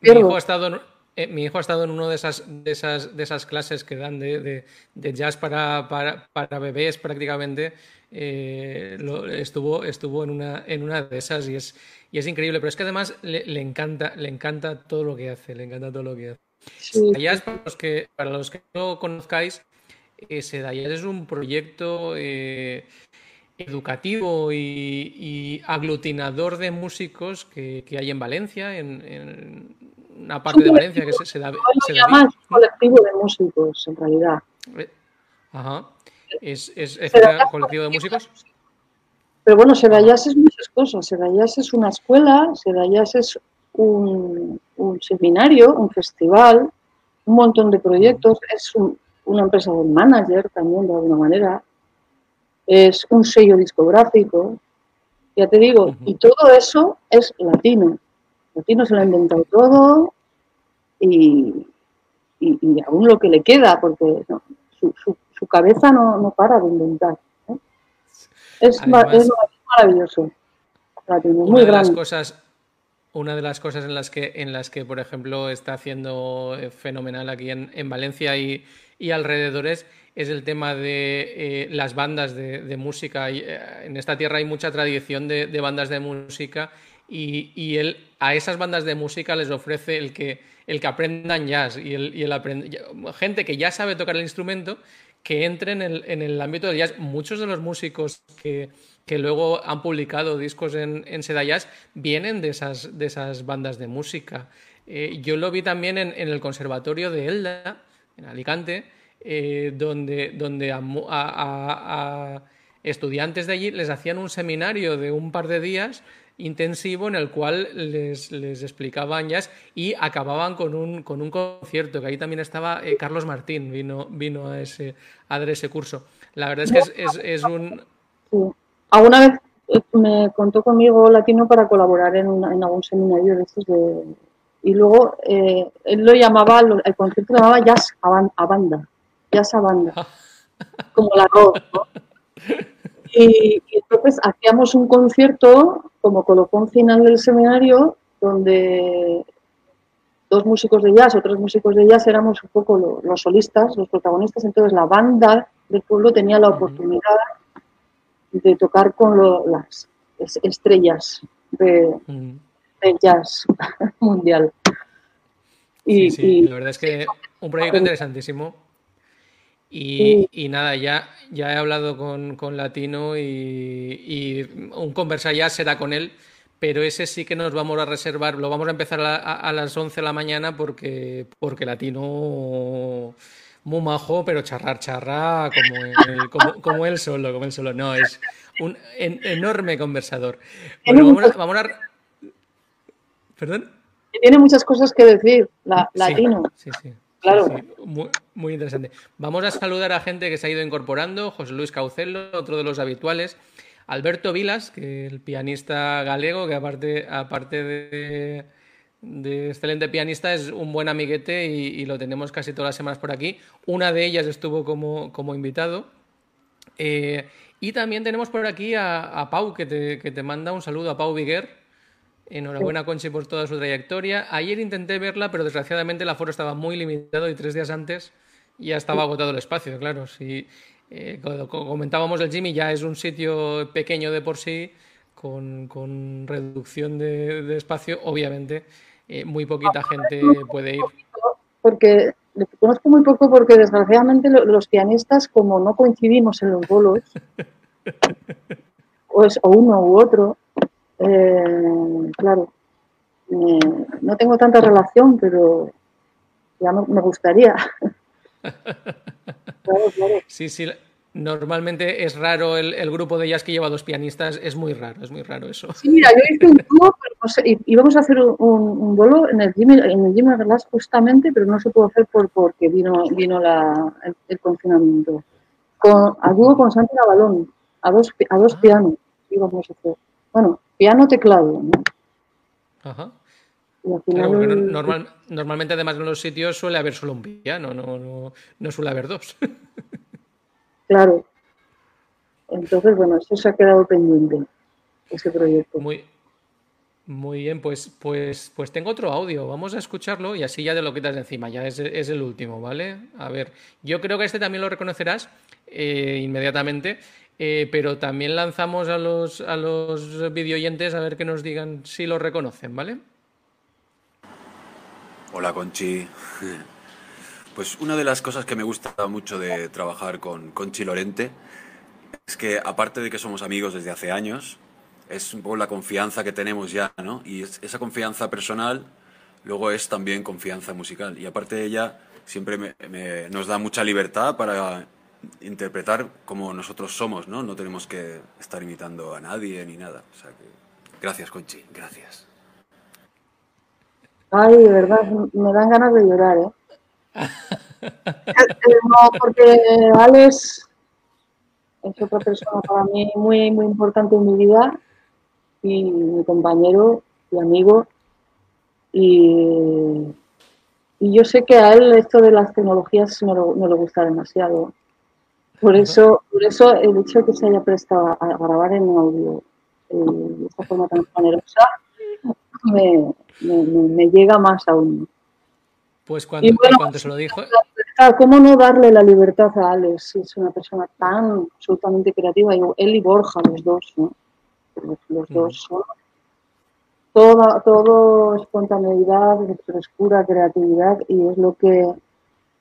mi, hijo, ha estado en, eh, mi hijo ha estado en una de esas, de esas, de esas clases que dan de, de, jazz para, para, para, bebés prácticamente. Eh, estuvo estuvo en, una, en una de esas y es, y es increíble, pero es que además le, le encanta, le encanta todo lo que hace, le encanta todo lo que hace. Sí. para los que, para los que no conozcáis, Sedayas es un proyecto eh, educativo y, aglutinador de músicos que, hay en Valencia, en, una parte de Valencia que se, da. Se, llama colectivo de músicos, en realidad. Eh, Ajá. ¿Es, es, es colectivo de músicos? Pero bueno, Sedayas es muchas cosas. Sedayas es una escuela, Sedayas es un, un, seminario, un festival, un montón de proyectos. Es una empresa de manager también, de alguna manera. Es un sello discográfico. Ya te digo, y todo eso es latino. Latino se lo ha inventado todo y, y, aún lo que le queda, porque su, su, cabeza no, no, para de inventar. ¿eh? Es, maravilloso. muy de las cosas, una de las cosas en las que, en las que por ejemplo, está haciendo eh, fenomenal aquí en, en Valencia y, y, alrededores es el tema de eh, las bandas de, música. en esta tierra hay mucha tradición de, bandas de música y, y, él a esas bandas de música les ofrece el que el que aprendan jazz y el, y gente que ya sabe tocar el instrumento que entre en el, en el ámbito del jazz. Muchos de los músicos que, que luego han publicado discos en, en Seda Jazz vienen de esas, de esas bandas de música. Eh, yo lo vi también en, en, el Conservatorio de Elda, en Alicante, eh, donde, donde a, a, a, estudiantes de allí les hacían un seminario de un par de días intensivo en el cual les, les, explicaban jazz y acababan con un, con un concierto, que ahí también estaba eh, Carlos Martín, vino, vino a, ese, a dar ese curso. La verdad es que es, es, un... Sí. Alguna vez eh, me contó conmigo Latino para colaborar en, en algún seminario de estos de... Y luego eh, él lo llamaba, el concierto lo llamaba jazz a, banda, jazz a banda, *laughs* como la rock, ¿no? Y, y, entonces hacíamos un concierto como colocón final del seminario donde dos músicos de jazz o tres músicos de jazz éramos un poco lo, los solistas, los protagonistas, entonces la banda del pueblo tenía la oportunidad de tocar con lo, las estrellas de, de jazz *laughs* mundial. Y, sí, sí. Y, la verdad es que un proyecto interesantísimo. Y, y, nada, ya, ya he hablado con, con Latino y, un conversa ya será con él, pero ese sí que nos vamos a reservar, lo vamos a empezar a, a las 11 de la mañana porque, porque Latino muy majo, pero charrar, charra como él, como, como él solo, como él solo. No, es un en, enorme conversador. Bueno, vamos a, vamos a... ¿Perdón? Tiene muchas cosas que decir, la, Latino. Sí, sí. Claro. Sí, sí. Muy, muy, interesante. Vamos a saludar a gente que se ha ido incorporando. José Luis Caucelo, otro de los habituales. Alberto Vilas, que el pianista galego, que aparte, aparte de, de, excelente pianista, es un buen amiguete y, y, lo tenemos casi todas las semanas por aquí. Una de ellas estuvo como, como invitado. Eh, y también tenemos por aquí a, a Pau, que te, que te, manda un saludo, a Pau Viguer, Enhorabuena, Conchi, por toda su trayectoria. Ayer intenté verla, pero desgraciadamente el aforo estaba muy limitado y tres días antes ya estaba agotado el espacio, claro. Si eh, comentábamos el Jimmy, ya es un sitio pequeño de por sí, con, con reducción de, de, espacio, obviamente eh, muy poquita gente puede ir. Porque conozco muy poco porque desgraciadamente los pianistas, como no coincidimos en los bolos, o *laughs* es o uno u otro, eh, claro, eh, no tengo tanta relación, pero ya me gustaría. *laughs* claro, claro. Sí, sí. Normalmente es raro el, el, grupo de jazz que lleva dos pianistas, es muy raro, es muy raro eso. Sí, mira, yo hice un dúo, pero no sé, íbamos a hacer un, un, bolo en el Jimmy, en el Jimmy Relax justamente, pero no se pudo hacer por, porque vino, vino la, el, el confinamiento. Con, a dúo con Santi Balón, a dos, a dos ah. pianos íbamos a hacer. Bueno, piano teclado, ¿no? Ajá. Normal, normalmente, además, en los sitios suele haber solo un piano, no, no, no suele haber dos. *laughs* claro. Entonces, bueno, eso se ha quedado pendiente, ese proyecto. Muy, muy bien, pues, pues, pues tengo otro audio. Vamos a escucharlo y así ya te lo quitas de encima. Ya es, es el último, ¿vale? A ver, yo creo que este también lo reconocerás eh, inmediatamente. Eh, pero también lanzamos a los, a los videoyentes a ver que nos digan si lo reconocen, ¿vale? Hola, Conchi. *laughs* Pues una de las cosas que me gusta mucho de trabajar con Conchi Lorente es que, aparte de que somos amigos desde hace años, es un poco la confianza que tenemos ya, ¿no? Y esa confianza personal luego es también confianza musical. Y aparte de ella, siempre me, nos da mucha libertad para interpretar como nosotros somos, ¿no? No tenemos que estar imitando a nadie ni nada. O sea que, gracias, Conchi, gracias. Ay, de verdad, me dan ganas de llorar, *laughs* ¿eh? eh no, porque Alex es otra persona para mí muy, muy importante en mi vida y mi compañero y amigo. Y, y yo sé que a él esto de las tecnologías no, no le gusta demasiado. Por eso, por eso el hecho de que se haya prestado a grabar en audio eh, de esta forma tan generosa me, me, llega más aún. Pues cuando, cuando se lo dijo... ¿Cómo no darle la libertad a Alex si es una persona tan absolutamente creativa? Él y Borja, los dos, ¿no? Los, dos son toda todo espontaneidad, frescura, creatividad y es lo que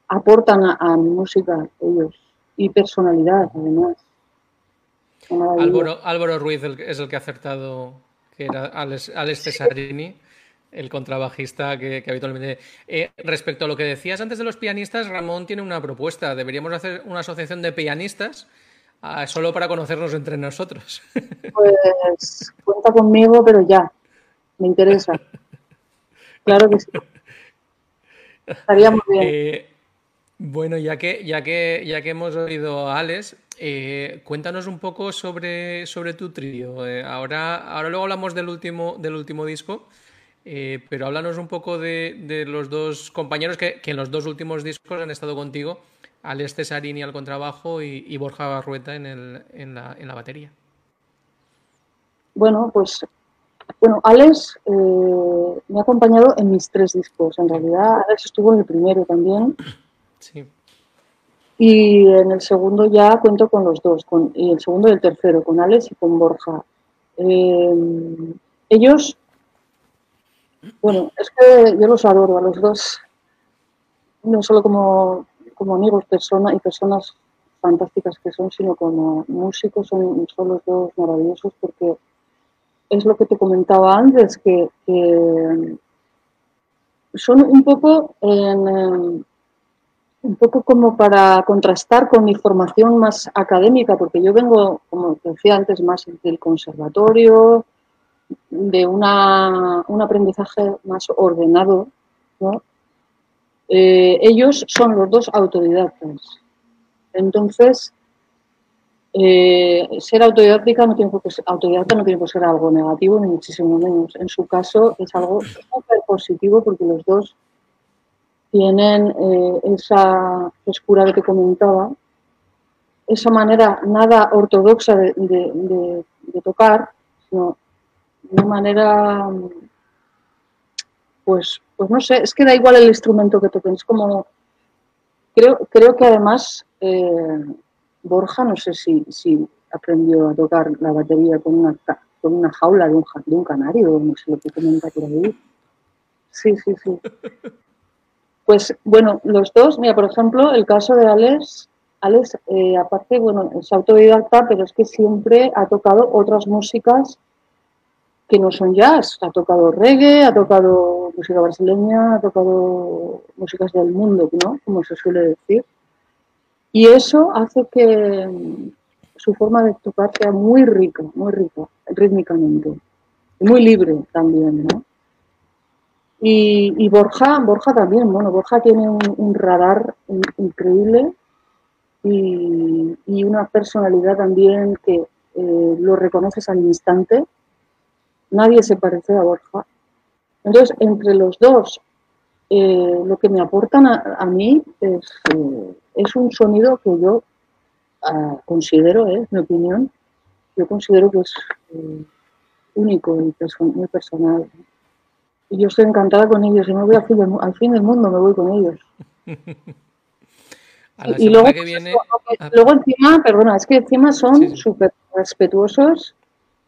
aportan a mi música ellos y personalidad, además. Álvaro, Álvaro Ruiz es el que ha acertado, que era Alex, Cesarini, el contrabajista que, habitualmente... Eh, respecto a lo que decías antes de los pianistas, Ramón tiene una propuesta. Deberíamos hacer una asociación de pianistas ah, solo para conocernos entre nosotros. *laughs* Pues cuenta conmigo, pero ya. Me interesa. *laughs* Claro que sí. Estaría muy bien. Eh, bueno, ya que, ya que, ya que hemos oído a Alex, eh, cuéntanos un poco sobre, sobre tu trío. Eh, ahora, ahora luego hablamos del último, del último disco, eh, pero háblanos un poco de, los dos compañeros que, en los dos últimos discos han estado contigo, Alex Cesarini al contrabajo y, Borja Barrueta en, el, en, la, en la batería. Bueno, pues bueno, Alex me ha acompañado en mis tres discos. En realidad, Alex estuvo en el primero también. Sí. Y en el segundo ya cuento con los dos, con, y el segundo y el tercero, con Alex y con Borja. Eh, ellos, bueno, es que yo los adoro a los dos, no solo como, como amigos persona, y personas fantásticas que son, sino como músicos, son, son los dos maravillosos porque es lo que te comentaba antes, que, que son un poco en, un poco como para contrastar con mi formación más académica, porque yo vengo, como decía antes, más del conservatorio, de una, un aprendizaje más ordenado. Eh, ellos son los dos autodidactas. Entonces, eh, ser autodidacta no, tiene que ser, autodidacta no tiene que ser algo negativo, ni muchísimo menos. En su caso es algo súper positivo porque los dos tienen eh, esa frescura de que comentaba, esa manera nada ortodoxa de, tocar, sino una manera, pues, pues no sé, es que da igual el instrumento que toquen, es como, creo, creo que además eh, Borja, no sé si, si aprendió a tocar la batería con una, con una jaula de un, de un canario, no sé lo que comenta por ahí. Sí, sí, sí. *laughs* Pues bueno, los dos, mira, por ejemplo, el caso de Alex, Alex, eh, aparte, bueno, es autodidacta, pero es que siempre ha tocado otras músicas que no son jazz. Ha tocado reggae, ha tocado música brasileña, ha tocado músicas del mundo, ¿no? Como se suele decir. Y eso hace que mm, su forma de tocar sea muy rica, muy rica, rítmicamente. muy libre también, ¿no? Y, Borja, Borja también, bueno, Borja tiene un, radar increíble y, una personalidad también que eh, lo reconoces al instante. Nadie se parece a Borja. Entonces, entre los dos, eh, lo que me aportan a, mí es, eh, un sonido que yo ah, considero, es mi opinión, yo considero que es único y muy personal. Y yo estoy encantada con ellos y me voy al fin, del, mundo, me voy con ellos. *laughs* y luego, ah, luego encima, perdona, es que encima son súper respetuosos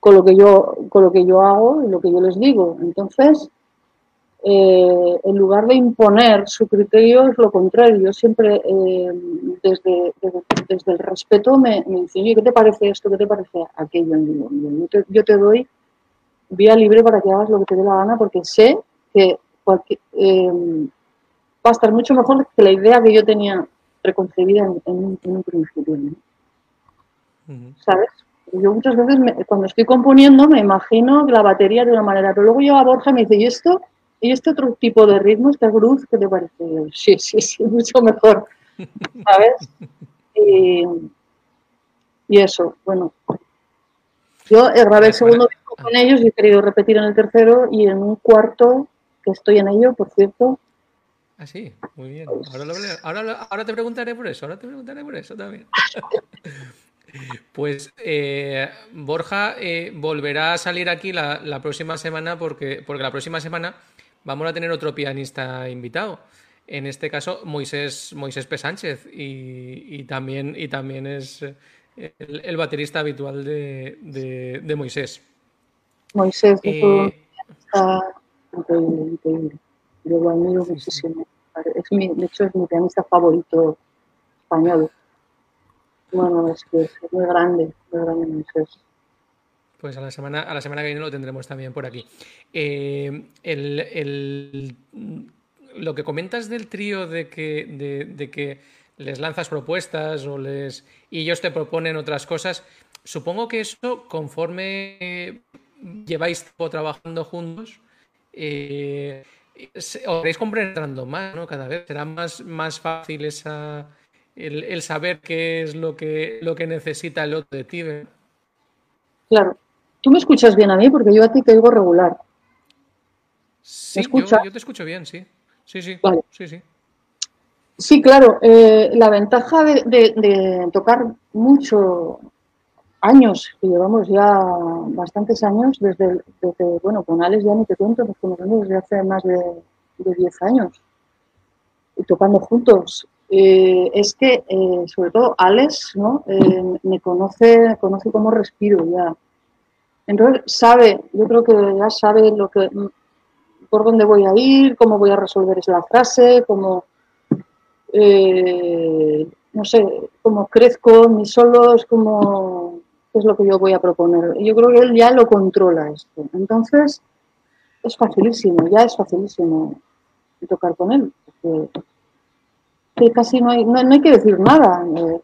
con lo que yo con lo que yo hago y lo que yo les digo. Entonces, eh, en lugar de imponer su criterio es lo contrario. Yo siempre eh, desde, desde, el respeto me, me dicen, ¿qué te parece esto? ¿Qué te parece aquello? Yo te, yo te doy vía libre para que hagas lo que te dé la gana, porque sé que eh, va a estar mucho mejor que la idea que yo tenía preconcebida en, un principio. ¿Sabes? Yo muchas veces cuando estoy componiendo me imagino la batería de una manera, pero luego yo a Borja y me dice, ¿y esto? ¿Y este otro tipo de ritmo, este groove, qué te parece? Sí, sí, sí, *laughs* mucho mejor. ¿Sabes? *laughs* Y, y eso, bueno. Yo grabé el segundo disco con ellos y he querido repetir en el tercero y en un cuarto, que estoy en ello, por cierto. Ah, sí, muy bien. Ahora, ahora, te preguntaré por eso, ahora te preguntaré por eso también. *laughs* Pues eh, Borja eh, volverá a salir aquí la, próxima semana porque, porque la próxima semana vamos a tener otro pianista invitado. En este caso, Moisés, Moisés P. Sánchez y, también, y también es el, baterista habitual de, de, Moisés. Moisés eh, increíble, increíble. Yo lo admiro muchísimo. Es mi, de hecho, es mi pianista favorito español. Bueno, es que es muy grande, muy grande Moisés. Pues a la semana, a la semana que viene lo tendremos también por aquí. Eh, el, lo que comentas del trío de que, de que les lanzas propuestas o les y ellos te proponen otras cosas. Supongo que eso, conforme lleváis tiempo trabajando juntos, eh, os iréis comprendiendo más, ¿no? Cada vez será más, más fácil esa, el, saber qué es lo que, lo que necesita el otro de ti. Claro. Tú me escuchas bien a mí porque yo a ti te digo regular. Sí, yo, te escucho bien, sí. Sí, sí. Sí, sí. Sí, claro. Eh, la ventaja de, tocar mucho años, que llevamos ya bastantes años, desde, bueno, con Alex ya ni te cuento, nos conocemos desde hace más de, 10 años, y tocando juntos. Eh, es que, eh, sobre todo, Alex, ¿no? me conoce, conoce cómo respiro ya. Entonces, sabe, yo creo que ya sabe lo que, por dónde voy a ir, cómo voy a resolver esa frase, cómo eh, no sé, cómo crezco, mis solos, cómo qué es lo que yo voy a proponer. Yo creo que él ya lo controla esto. Entonces, es facilísimo, ya es facilísimo tocar con él. casi no hay, no, hay que decir nada. Eh,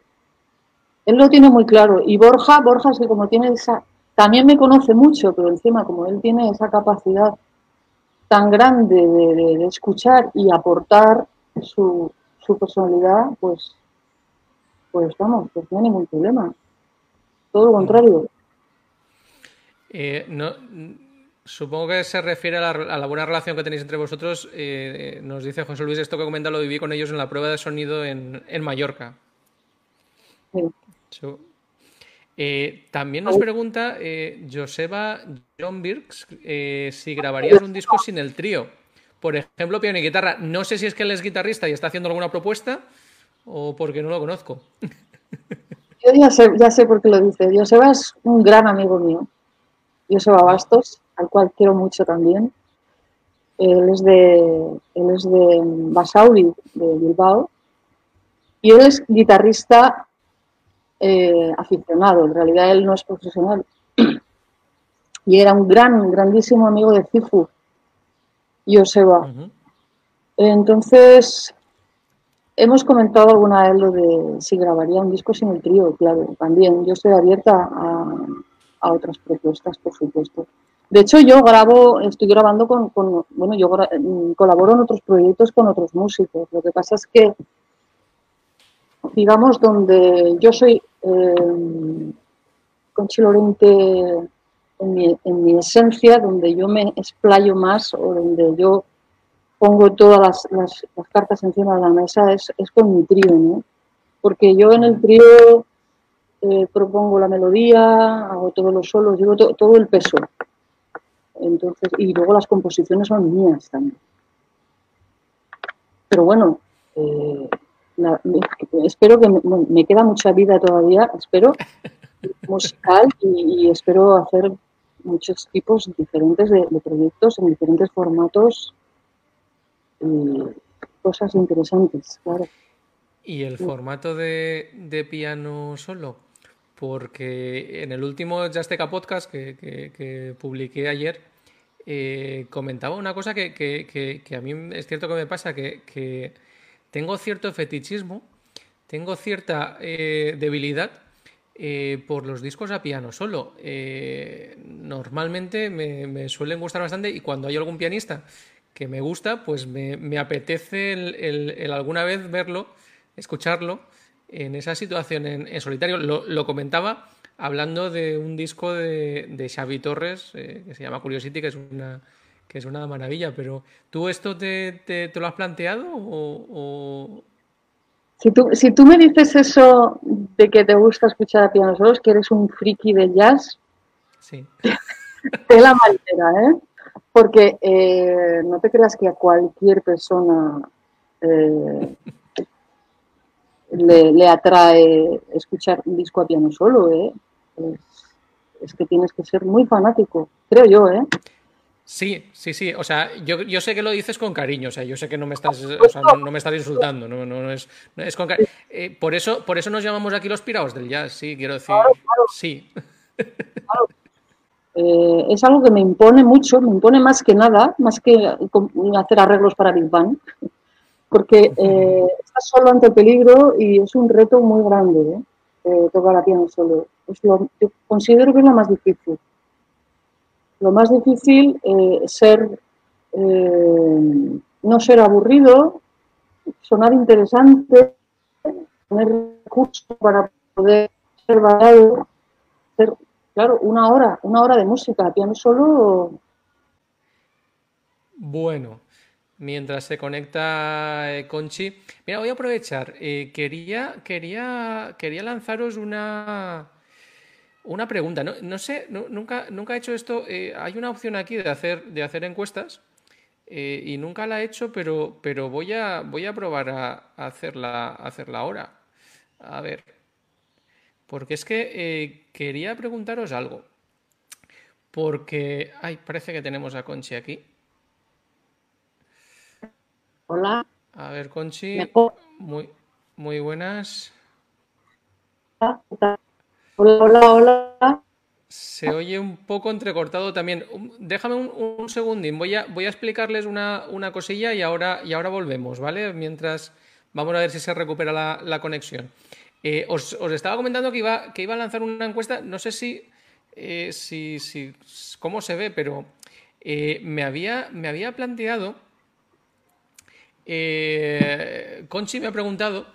él lo tiene muy claro. Y Borja, Borja es que como tiene esa, también me conoce mucho, pero encima como él tiene esa capacidad tan grande de escuchar y aportar su, su personalidad, pues, pues vamos, pues no hay ningún problema. Todo lo contrario. Eh, no, supongo que se refiere a la, buena relación que tenéis entre vosotros. Eh, nos dice José Luis, esto que comenta lo viví con ellos en la prueba de sonido en, Mallorca. Eh, también nos pregunta Joseba John Birks si grabarías un disco sin el trío. Por ejemplo, piano y guitarra. No sé si es que él es guitarrista y está haciendo alguna propuesta o porque no lo conozco. *laughs* Yo ya sé, por qué lo dice. Joseba es un gran amigo mío. Joseba Bastos, al cual quiero mucho también. Él es de, él es de Basauri, de Bilbao. Y él es guitarrista eh, aficionado. En realidad él no es profesional. *clears throat* Y era un gran, grandísimo amigo de Cifu Joseba. Entonces, hemos comentado alguna vez lo de si grabaría un disco sin el trío, claro, también. Yo estoy abierta a, otras propuestas, por supuesto. De hecho, yo grabo, estoy grabando con, bueno, yo colaboro en otros proyectos con otros músicos. Lo que pasa es que, digamos, donde yo soy eh, en mi, esencia, donde yo me explayo más o donde yo pongo todas las, cartas encima de la mesa, es, con mi trío, ¿no? Porque yo en el trío eh, propongo la melodía, hago todos los solos, llevo todo el peso. Entonces, y luego las composiciones son mías también. Pero bueno, eh, espero que me, queda mucha vida todavía, espero, *laughs* musical y espero hacer muchos tipos diferentes de, proyectos en diferentes formatos y cosas interesantes, claro. ¿Y el formato de, piano solo? Porque en el último Jazzteca Podcast que, publiqué ayer, eh, comentaba una cosa que, a mí es cierto que me pasa, que, tengo cierto fetichismo tengo cierta eh, debilidad eh, por los discos a piano solo. Eh, normalmente me, suelen gustar bastante y cuando hay algún pianista que me gusta, pues me, apetece el, alguna vez verlo, escucharlo en esa situación en, solitario. Lo, comentaba hablando de un disco de, Xavi Torres que se llama Curiosity, que es una que es una maravilla, pero ¿tú esto te, te, lo has planteado o, si tú, si tú me dices eso de que te gusta escuchar a piano solos, que eres un friki de jazz, sí. *laughs* te la maltera, ¿eh? Porque eh, no te creas que a cualquier persona eh, le, atrae escuchar un disco a piano solo, ¿eh? Es, es, que tienes que ser muy fanático, creo yo, ¿eh? Sí, sí, sí. O sea, yo, yo, sé que lo dices con cariño. O sea, yo sé que no me estás, o sea, no, me estás insultando. No, no, es, es con cariño. Eh, por, eso, por eso nos llamamos aquí los pirados del jazz. Sí, quiero decir. Sí. Eh, es algo que me impone mucho, me impone más que nada, más que hacer arreglos para Big Bang. Porque eh, estás solo ante el peligro y es un reto muy grande ¿eh? tocar a piano solo. yo considero que es lo más difícil lo más difícil eh, ser, eh, no ser aburrido, sonar interesante, tener recursos para poder ser variado, ser, claro, una hora, una hora de música, piano solo. Bueno, mientras se conecta eh, Conchi, mira, voy a aprovechar. quería, quería, quería lanzaros una, una pregunta, no, sé, nunca, nunca he hecho esto. Eh, hay una opción aquí de hacer, de hacer encuestas eh, y nunca la he hecho, pero, pero voy, a, voy a probar a, hacerla, hacerla ahora. A ver, porque es que eh, quería preguntaros algo. Porque, ay, parece que tenemos a Conchi aquí. Hola. A ver, Conchi, muy, muy buenas. Hola, hola, hola. Se oye un poco entrecortado también. Déjame un, segundín. Voy a, explicarles una, cosilla y ahora, y ahora volvemos, ¿vale? Mientras vamos a ver si se recupera la, conexión. Eh, os, estaba comentando que iba, a lanzar una encuesta. No sé si, eh, cómo se ve, pero eh, me había planteado. Conchi me ha preguntado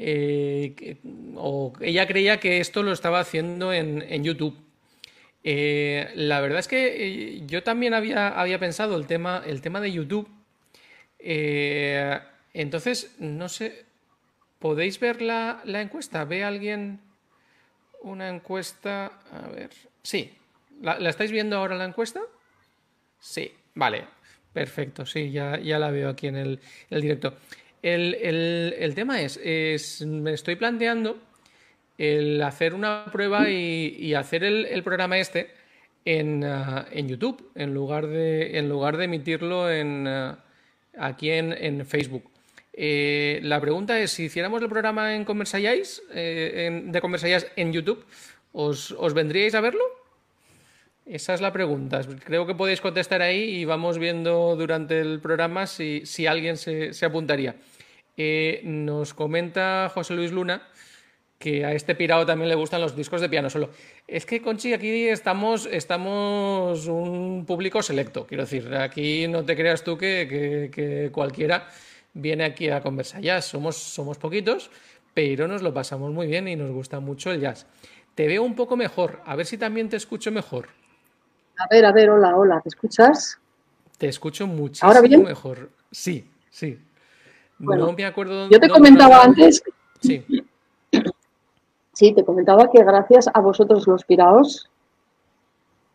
eh, o ella creía que esto lo estaba haciendo en, YouTube. Eh, la verdad es que eh, yo también había, había pensado el tema, el tema de YouTube. entonces, no sé, ¿podéis ver la, encuesta? ¿Ve alguien una encuesta? A ver, sí. ¿La, estáis viendo ahora la encuesta? Sí, vale, perfecto, sí, ya, ya la veo aquí en el, el directo. El, tema es, me estoy planteando el hacer una prueba y, hacer el, programa este en, uh, en, YouTube, en lugar de, en lugar de emitirlo en, uh, aquí en, Facebook. Eh, la pregunta es, si hiciéramos el programa en eh, de Conversayáis en YouTube, ¿os, ¿os vendríais a verlo? Esa es la pregunta. Creo que podéis contestar ahí y vamos viendo durante el programa si, alguien se, apuntaría. Eh, nos comenta José Luis Luna que a este pirado también le gustan los discos de piano solo. Es que, Conchi, aquí estamos, estamos un público selecto. Quiero decir, aquí no te creas tú que, cualquiera viene aquí a conversar jazz. Somos, somos poquitos, pero nos lo pasamos muy bien y nos gusta mucho el jazz. Te veo un poco mejor. A ver si también te escucho mejor. A ver, a ver, hola, hola, ¿te escuchas? Te escucho muchísimo mejor. Sí, sí. no me acuerdo dónde. Yo te comentaba antes. Sí. Sí, te comentaba que gracias a vosotros los piraos,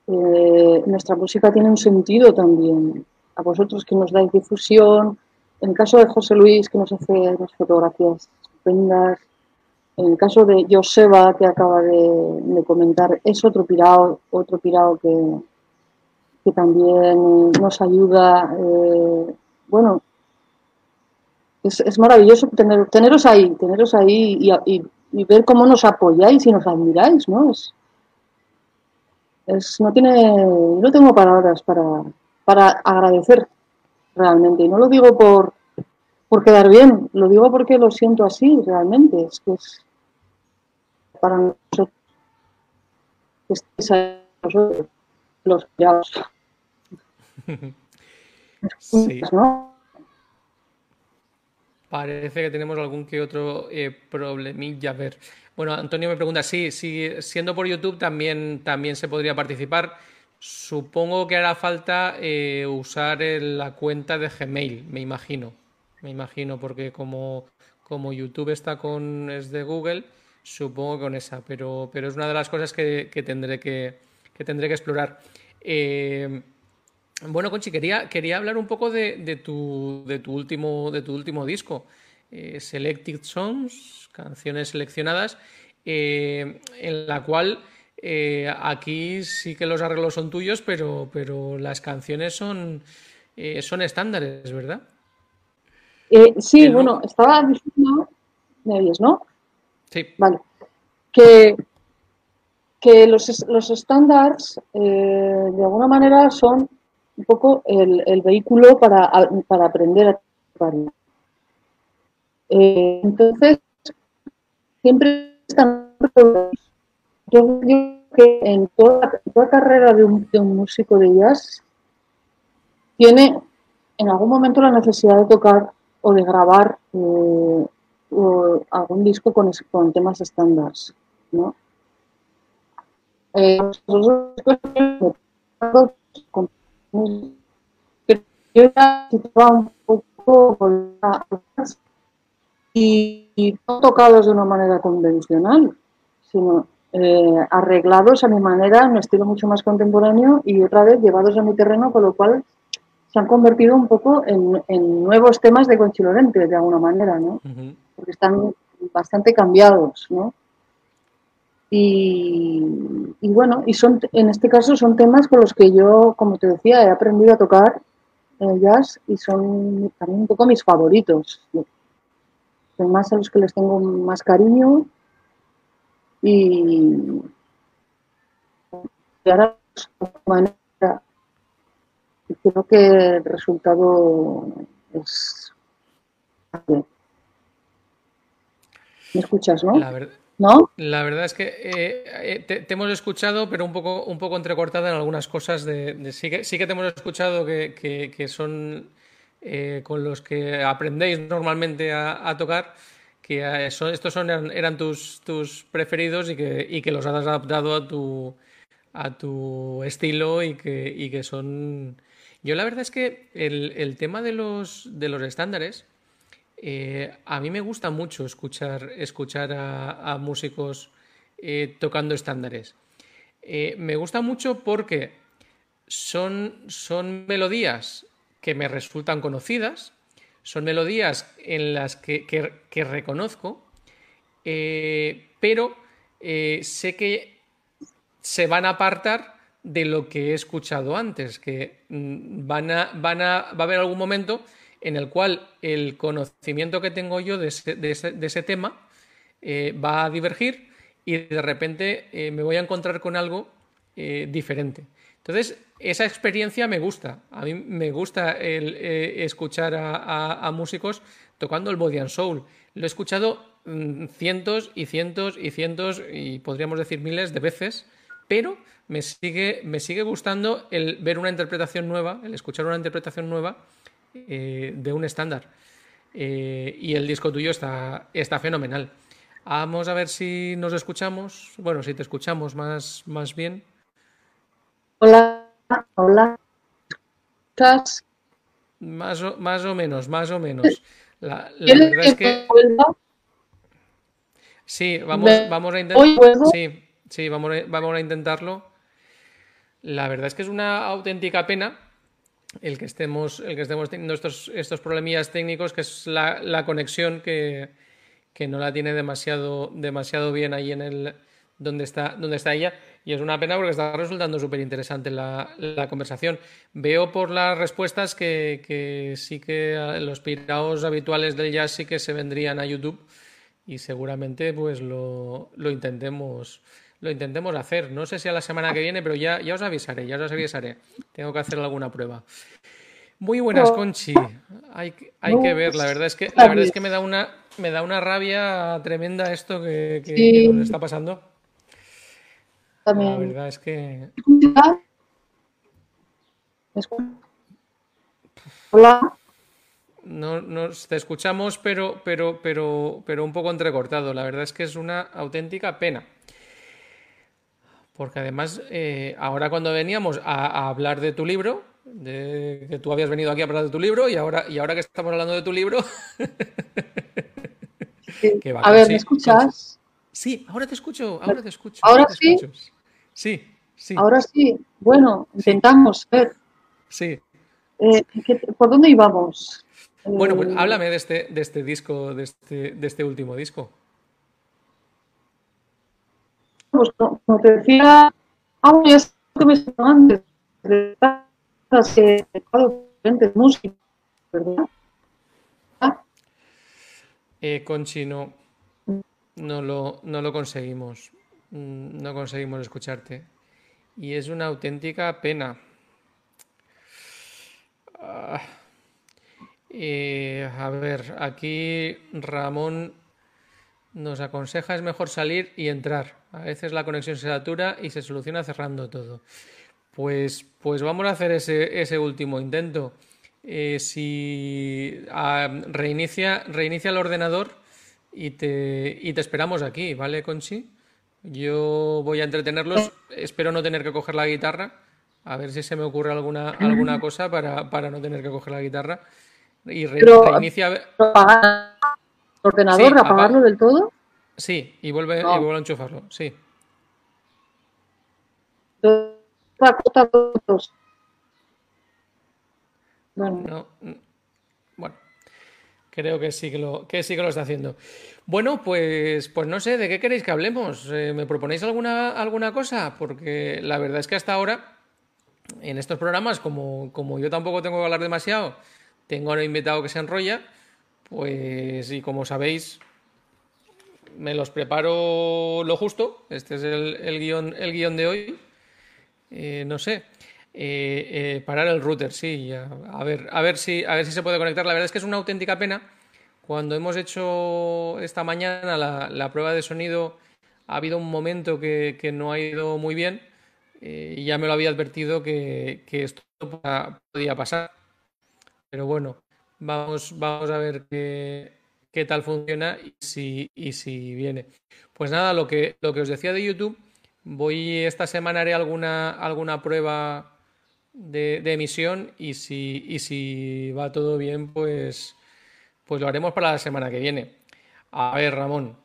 eh, nuestra música tiene un sentido también. A vosotros que nos dais difusión. En el caso de José Luis, que nos hace unas fotografías estupendas, en el caso de Joseba, que acaba de, comentar, es otro pirao, otro pirao que, que también nos ayuda. Eh, bueno, es, maravilloso tener, teneros ahí, teneros ahí y, ver cómo nos apoyáis y nos admiráis, ¿no? Es, no tiene, no tengo palabras para, para agradecer realmente. Y no lo digo por, por quedar bien, lo digo porque lo siento así realmente, es que es para nosotros, nosotros los criados. Sí. *laughs* Parece que tenemos algún que otro eh, problemilla. A ver. Bueno, Antonio me pregunta, sí, sí, siendo por YouTube también, también se podría participar. Supongo que hará falta eh, usar la cuenta de Gmail, me imagino. Me imagino, porque como, como YouTube está con es de Google, supongo con esa, pero, pero es una de las cosas que, tendré, que, tendré que explorar. Eh, bueno, Conchi, quería, quería hablar un poco de, tu, de, tu, último, de tu último disco, eh, Selected Songs, canciones seleccionadas, eh, en la cual aquí sí que los arreglos son tuyos, pero, pero las canciones son, son estándares, ¿verdad? sí, bueno, estaba diciendo, me oyes, ¿no? Sí. Vale. Que, que los, los estándares, eh, de alguna manera, son un poco el, vehículo para, aprender a tocar. Eh, entonces, siempre están. Yo creo que en toda, toda carrera de un, de un músico de jazz tiene en algún momento la necesidad de tocar o de grabar eh, algún disco con, con temas estándares, ¿no? Eh, yo ya situaba un poco y, y, no tocados de una manera convencional, sino eh, arreglados a mi manera, en un estilo mucho más contemporáneo y otra vez llevados a mi terreno, con lo cual se han convertido un poco en, nuevos temas de Conchilorente, de alguna manera, ¿no? Porque están bastante cambiados, ¿no? Y, bueno, y son, en este caso son temas con los que yo, como te decía, he aprendido a tocar eh, jazz y son también un poco mis favoritos. Son más a los que les tengo más cariño y, y ahora creo que el resultado es... ¿Me escuchas, no? La, ¿No? la verdad es que eh, eh, te, hemos escuchado, pero un poco, un poco entrecortada en algunas cosas. De, sí, que, sí que te hemos escuchado que, son eh, con los que aprendéis normalmente a, tocar, que son, estos son, eran, tus, tus preferidos y que, y que los has adaptado a tu, a tu estilo y que, y que son yo la verdad es que el, tema de los, de los estándares, eh, a mí me gusta mucho escuchar, escuchar a, músicos eh, tocando estándares. Eh, me gusta mucho porque son, son melodías que me resultan conocidas, son melodías en las que, que reconozco, pero sé que se van a apartar de lo que he escuchado antes, que mm, van a, van a, va a haber algún momento en el cual el conocimiento que tengo yo de ese, tema eh, va a divergir y de repente eh, me voy a encontrar con algo eh, diferente. Entonces, esa experiencia me gusta. A mí me gusta el, escuchar a, músicos tocando el body and soul. Lo he escuchado mm, cientos y cientos y cientos y podríamos decir miles de veces, pero me sigue, me sigue gustando el ver una interpretación nueva, el escuchar una interpretación nueva eh, de un estándar. Eh, y el disco tuyo está, está fenomenal. Vamos a ver si nos escuchamos. Bueno, si te escuchamos más, más bien. Hola, hola. ¿Estás? Más o, más o menos, más o menos. La, verdad es que. Sí, vamos, vamos a. Sí, sí, vamos vamos a intentarlo. La verdad es que es una auténtica pena el que estemos, el que estemos teniendo estos, estos problemillas técnicos, que es la, conexión que, no la tiene demasiado, demasiado bien ahí en el donde está, donde está ella. Y es una pena porque está resultando súper interesante la, conversación. Veo por las respuestas que, sí que los piraos habituales del jazz sí que se vendrían a YouTube y seguramente pues lo, lo intentemos lo intentemos hacer. No sé si a la semana que viene, pero ya, ya os avisaré, ya os avisaré. Tengo que hacer alguna prueba. Muy buenas, Oh. Conchi. Hay, que- hay que ver, la verdad es que, la verdad es que me da una, me da una rabia tremenda esto que, que- Sí. que nos está pasando. La También. verdad es que. Hola. no, nos te escuchamos, pero, pero, pero, pero un poco entrecortado. La verdad es que es una auténtica pena. Porque además, eh, ahora cuando veníamos a, a hablar de tu libro, de que tú habías venido aquí a hablar de tu libro, y ahora, y ahora que estamos hablando de tu libro, Sí. *laughs* Que va, A ver, sí, ¿me escuchas? sí, ahora te escucho, ahora te escucho. ¿Ahora sí? escucho. Sí, sí, Ahora sí. Bueno, intentamos. Ver, sí. eh, ¿qué- ¿por dónde íbamos? Bueno, pues Eh, háblame de este, de este disco, de este, de este último disco. Pues, co- como te decía, ah, bueno, ya sé que me estaba antes de claro, diferentes músicos, ¿verdad? Ah, Eh, Conchi, no, no lo, no lo conseguimos. Mm, No conseguimos escucharte. Y es una auténtica pena. Ah, eh, a ver, aquí Ramón nos aconseja es mejor salir y entrar. A veces la conexión se satura y se soluciona cerrando todo. Pues, pues vamos a hacer ese, ese último intento. Eh, si ah, reinicia, reinicia el ordenador y te, y te esperamos aquí, ¿vale, Conchi? Yo voy a entretenerlos. Espero no tener que coger la guitarra. A ver si se me ocurre alguna, alguna cosa para, para no tener que coger la guitarra. Y re- reinicia. Ordenador, Sí, apa- apagarlo del todo. Sí, y vuelve, y vuelve a enchufarlo. Sí. Bueno, No, bueno, creo que sí que lo, que sí que lo está haciendo. Bueno, pues, pues no sé, ¿de qué queréis que hablemos? Eh, ¿me proponéis alguna, alguna cosa? Porque la verdad es que hasta ahora, en estos programas, como, como yo tampoco tengo que hablar demasiado, tengo a un invitado que se enrolla, pues, y como sabéis, me los preparo lo justo. Este es el, el guion, el guion de hoy. Eh, no sé. Eh, eh, parar el router, sí. A, ver, a ver si, a ver si se puede conectar. La verdad es que es una auténtica pena. Cuando hemos hecho esta mañana la, prueba de sonido, ha habido un momento que, no ha ido muy bien. eh, y ya me lo había advertido que, esto podía pasar. Pero bueno, vamos, vamos a ver qué, qué tal funciona y si, y si viene. Pues nada, lo que, lo que os decía de YouTube, voy esta semana haré alguna, alguna prueba de, de emisión y si, y si va todo bien, pues, pues lo haremos para la semana que viene. A ver, Ramón,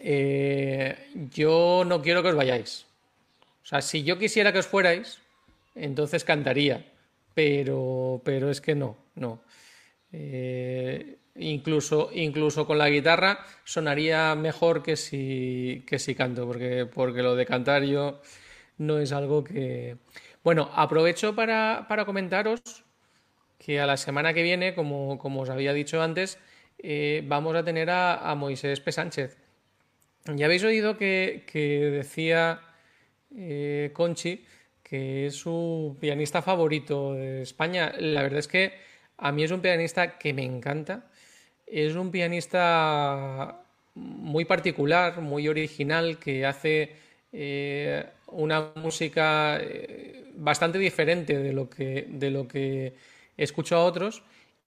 eh, yo no quiero que os vayáis. O sea, si yo quisiera que os fuerais, entonces cantaría, pero, pero es que no, no. Eh, incluso, incluso con la guitarra sonaría mejor que si, que si canto, porque, porque lo de cantar yo no es algo que... Bueno, aprovecho para, para comentaros que a la semana que viene, como, como os había dicho antes, eh, vamos a tener a, Moisés P. Sánchez. Ya habéis oído que, que decía eh, Conchi que es su pianista favorito de España. La verdad es que a mí es un pianista que me encanta. Es un pianista muy particular, muy original, que hace eh, una música eh, bastante diferente de lo que, de lo que escucho a otros.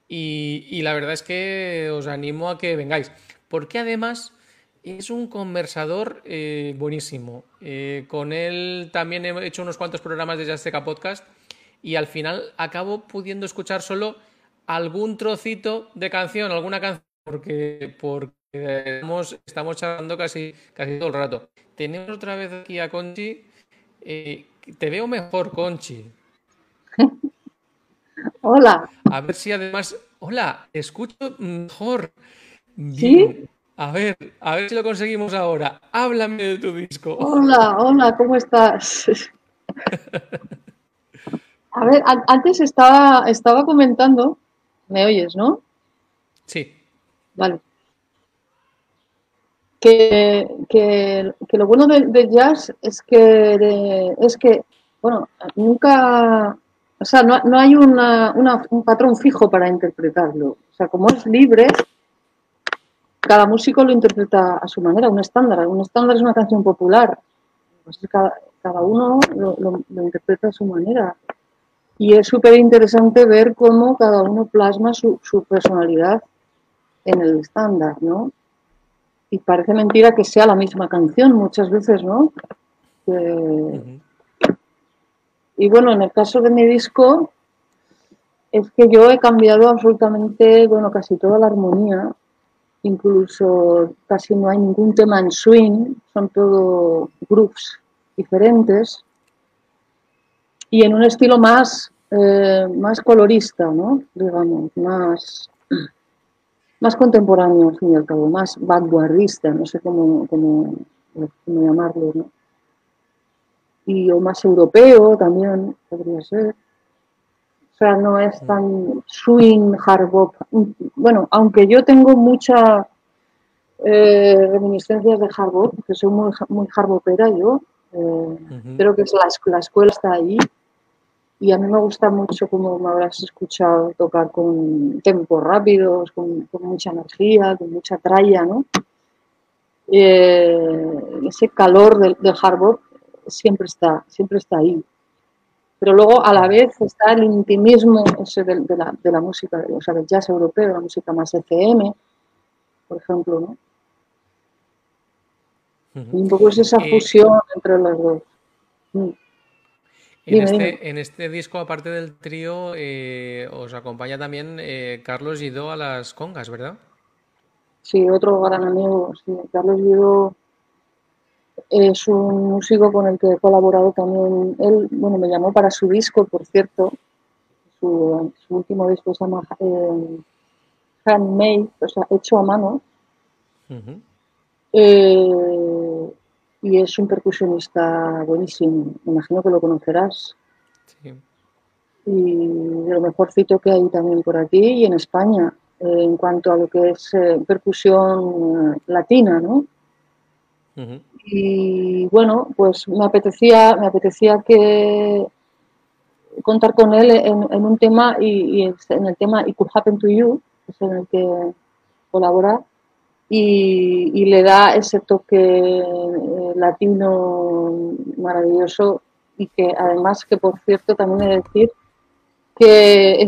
Y, la verdad es que os animo a que vengáis. Porque además es un conversador eh, buenísimo. Con él también he hecho unos cuantos programas de Jazzteca Podcast y al final acabo pudiendo escuchar solo algún trocito de canción, alguna canción, porque, porque estamos, estamos charlando casi, casi todo el rato. Tenemos otra vez aquí a Conchi. Eh, te veo mejor, Conchi. *laughs* hola. A ver si además. Hola, te escucho mejor. ¿Sí? A ver, a ver si lo conseguimos ahora. Háblame de tu disco. Hola, hola, ¿cómo estás? *laughs* A ver, an- antes estaba, estaba comentando, ¿me oyes, no? Sí, Vale. Que, que, que lo bueno del del jazz es que, de- es que, bueno, nunca, o sea, no, no hay una, una- un patrón fijo para interpretarlo. O sea, como es libre, cada músico lo interpreta a su manera, un estándar. Un estándar es una canción popular. Pues cada, cada uno lo, lo- lo interpreta a su manera. Y es súper interesante ver cómo cada uno plasma su, su personalidad en el estándar, ¿no? Y parece mentira que sea la misma canción muchas veces, ¿no? Que- y bueno, en el caso de mi disco, es que yo he cambiado absolutamente, bueno, casi toda la armonía, incluso casi no hay ningún tema en swing, son todo grooves diferentes y en un estilo más, eh, más colorista, ¿no? Digamos, más, más contemporáneo, al fin y al cabo, más vanguardista, no sé cómo, cómo, cómo llamarlo, ¿no? y o más europeo también podría ser. O sea, no es tan swing, hard bop. Bueno, aunque yo tengo muchas reminiscencias de hard bop, que soy muy, muy hard bopera yo, eh, creo que es la, la escuela está ahí. Y a mí me gusta mucho, como me habrás escuchado, tocar con tempos rápidos, con, con mucha energía, con mucha tralla, ¿no? Eh, ese calor del, del hard bop siempre está, siempre está ahí. Pero luego a la vez está el intimismo ese de, de la, de la música, o sea, del jazz europeo, la música más FM, por ejemplo, ¿no? Y un poco es esa Eh, fusión entre las dos. Mm. En este, dime. en este disco, aparte del trío, eh, os acompaña también eh, Carlos Guidó a las congas, ¿verdad? Sí, otro gran amigo, sí, Carlos Guido es un músico con el que he colaborado también. Él, bueno, me llamó para su disco, por cierto. Su, su último disco se llama eh, Handmade, o sea, hecho a mano. Eh, y es un percusionista buenísimo. Imagino que lo conocerás. Sí. Y de lo mejorcito que hay también por aquí y en España, eh, en cuanto a lo que es eh, percusión eh, latina, ¿no? Ujú. Y bueno, pues me apetecía, me apetecía que contar con él en, en un tema y, en el tema It Could Happen to You, que es en el que colabora, y, le da ese toque eh, latino maravilloso y que además que por cierto también he de decir que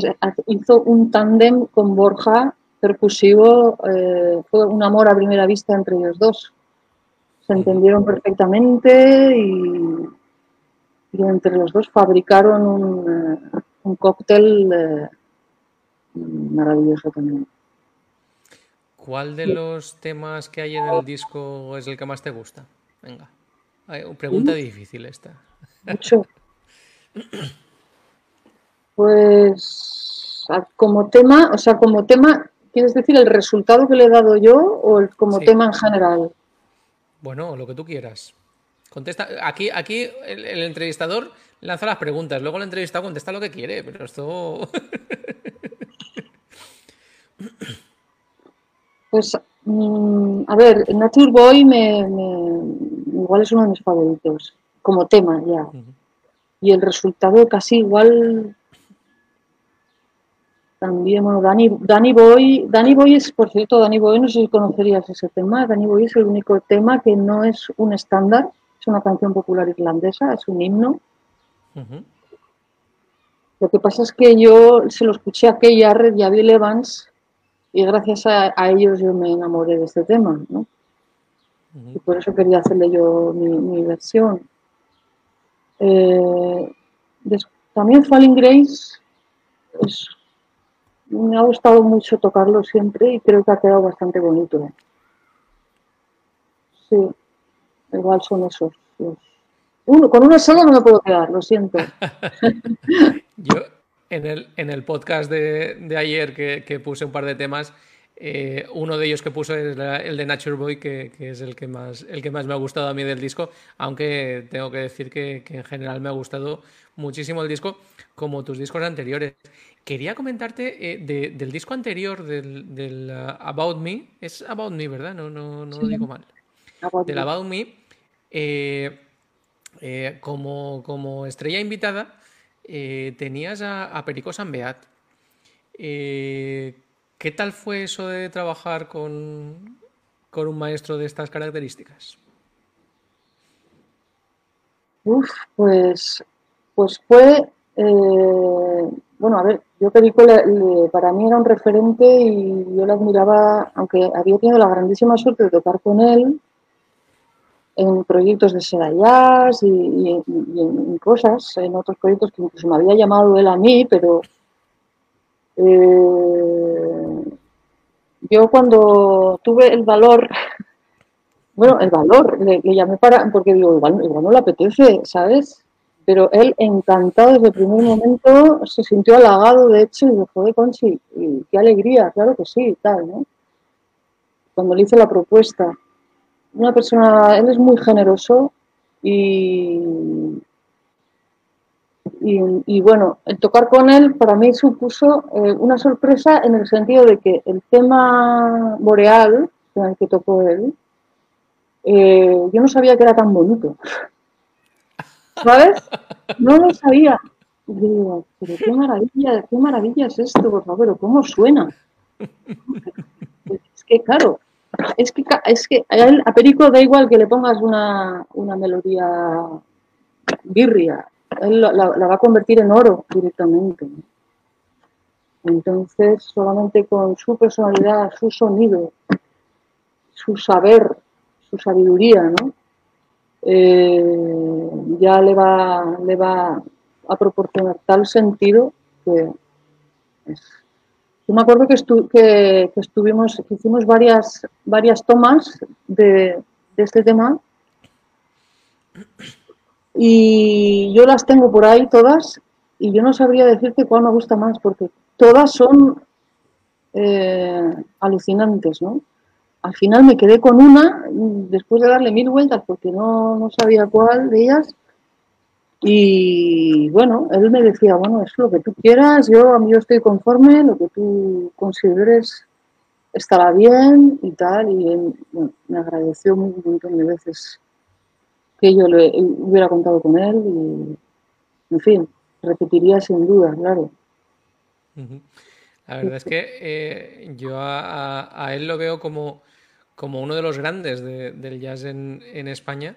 hizo un tándem con Borja percusivo, eh, fue un amor a primera vista entre ellos dos se entendieron perfectamente y, y entre los dos fabricaron un, eh, un cóctel maravilloso también. ¿Cuál de los temas que hay en el disco es el que más te gusta? Venga. Pregunta difícil esta. Mucho. Pues como tema, o sea, como tema, ¿quieres decir el resultado que le he dado yo o el, como Sí. tema en general? Bueno, lo que tú quieras. Contesta. Aquí, aquí el, el entrevistador lanza las preguntas, luego el entrevistado contesta lo que quiere, pero esto. *laughs* Pues, mm, a ver, Nature Boy me, me- igual es uno de mis favoritos, como tema ya. Y el resultado casi igual también, bueno, Danny, Danny Boy, Danny Boy es, por cierto, Danny Boy, no sé si conocerías ese tema, Danny Boy es el único tema que no es un estándar, es una canción popular irlandesa, es un himno. Lo que pasa es que yo se lo escuché a Kay Jarrett y a Bill Evans y gracias a, a ellos yo me enamoré de este tema, ¿no? Y por eso quería hacerle yo mi, mi versión. Eh, también Falling Grace es- me ha gustado mucho tocarlo siempre y creo que ha quedado bastante bonito. ¿eh? Sí, igual son esos. los- Uno, con uno solo no me puedo quedar, lo siento. *laughs* Yo, en el, en el podcast de, de ayer que, que puse un par de temas, eh, uno de ellos que puse es la- el de Nature Boy, que, que es el que, más, el que más me ha gustado a mí del disco, aunque tengo que decir que, que en general me ha gustado muchísimo el disco, como tus discos anteriores. Quería comentarte eh, de- del disco anterior, del, del, uh, About Me, es About Me, ¿verdad? No, no, no lo digo mal. About Del Me. About Me, eh, como, como estrella invitada, eh, tenías a, Perico Sanbeat. Eh, ¿Qué tal fue eso de trabajar con, con un maestro de estas características? Uf, pues, pues fue, eh, bueno, a ver, yo Perico para mí era un referente y yo lo admiraba, aunque había tenido la grandísima suerte de tocar con él en proyectos de Seda y, en cosas, en otros proyectos que incluso me había llamado él a mí, pero eh, yo cuando tuve el valor *laughs* bueno, el valor, le, llamé para, porque digo, igual, no le apetece, ¿sabes? Pero él, encantado desde el primer momento, se sintió halagado, de hecho, y dijo, joder, Conchi, qué alegría, claro que sí, tal, ¿no? Cuando le hice la propuesta. Una persona, él es muy generoso y, y, bueno, el tocar con él para mí supuso eh, una sorpresa en el sentido de que el tema boreal, que tocó él, eh, yo no sabía que era tan bonito. *laughs* ¿Sabes? No lo sabía. Y digo, pero qué maravilla, qué maravilla es esto, por favor, cómo suena. *laughs* Es que claro, es que, es que a, Perico da igual que le pongas una, melodía birria, él la, va a convertir en oro directamente. Entonces, solamente con su personalidad, su sonido, su saber su sabiduría, ¿no? Eh, ya le va, le va a proporcionar tal sentido que Yo me acuerdo que, estuvimos, que hicimos varias, varias tomas de, este tema y yo las tengo por ahí todas y yo no sabría decirte cuál me gusta más porque todas son eh, alucinantes, ¿no? al final me quedé con una, después de darle mil vueltas porque no, sabía cuál de ellas. Y bueno, él me decía, bueno, es lo que tú quieras, yo a mí yo estoy conforme, lo que tú consideres estará bien y tal. Y él, me agradeció un montón de veces que yo le hubiera contado con él y, en fin, repetiría sin duda, claro. La verdad es que eh, yo a, él lo veo como como uno de los grandes del jazz en, España,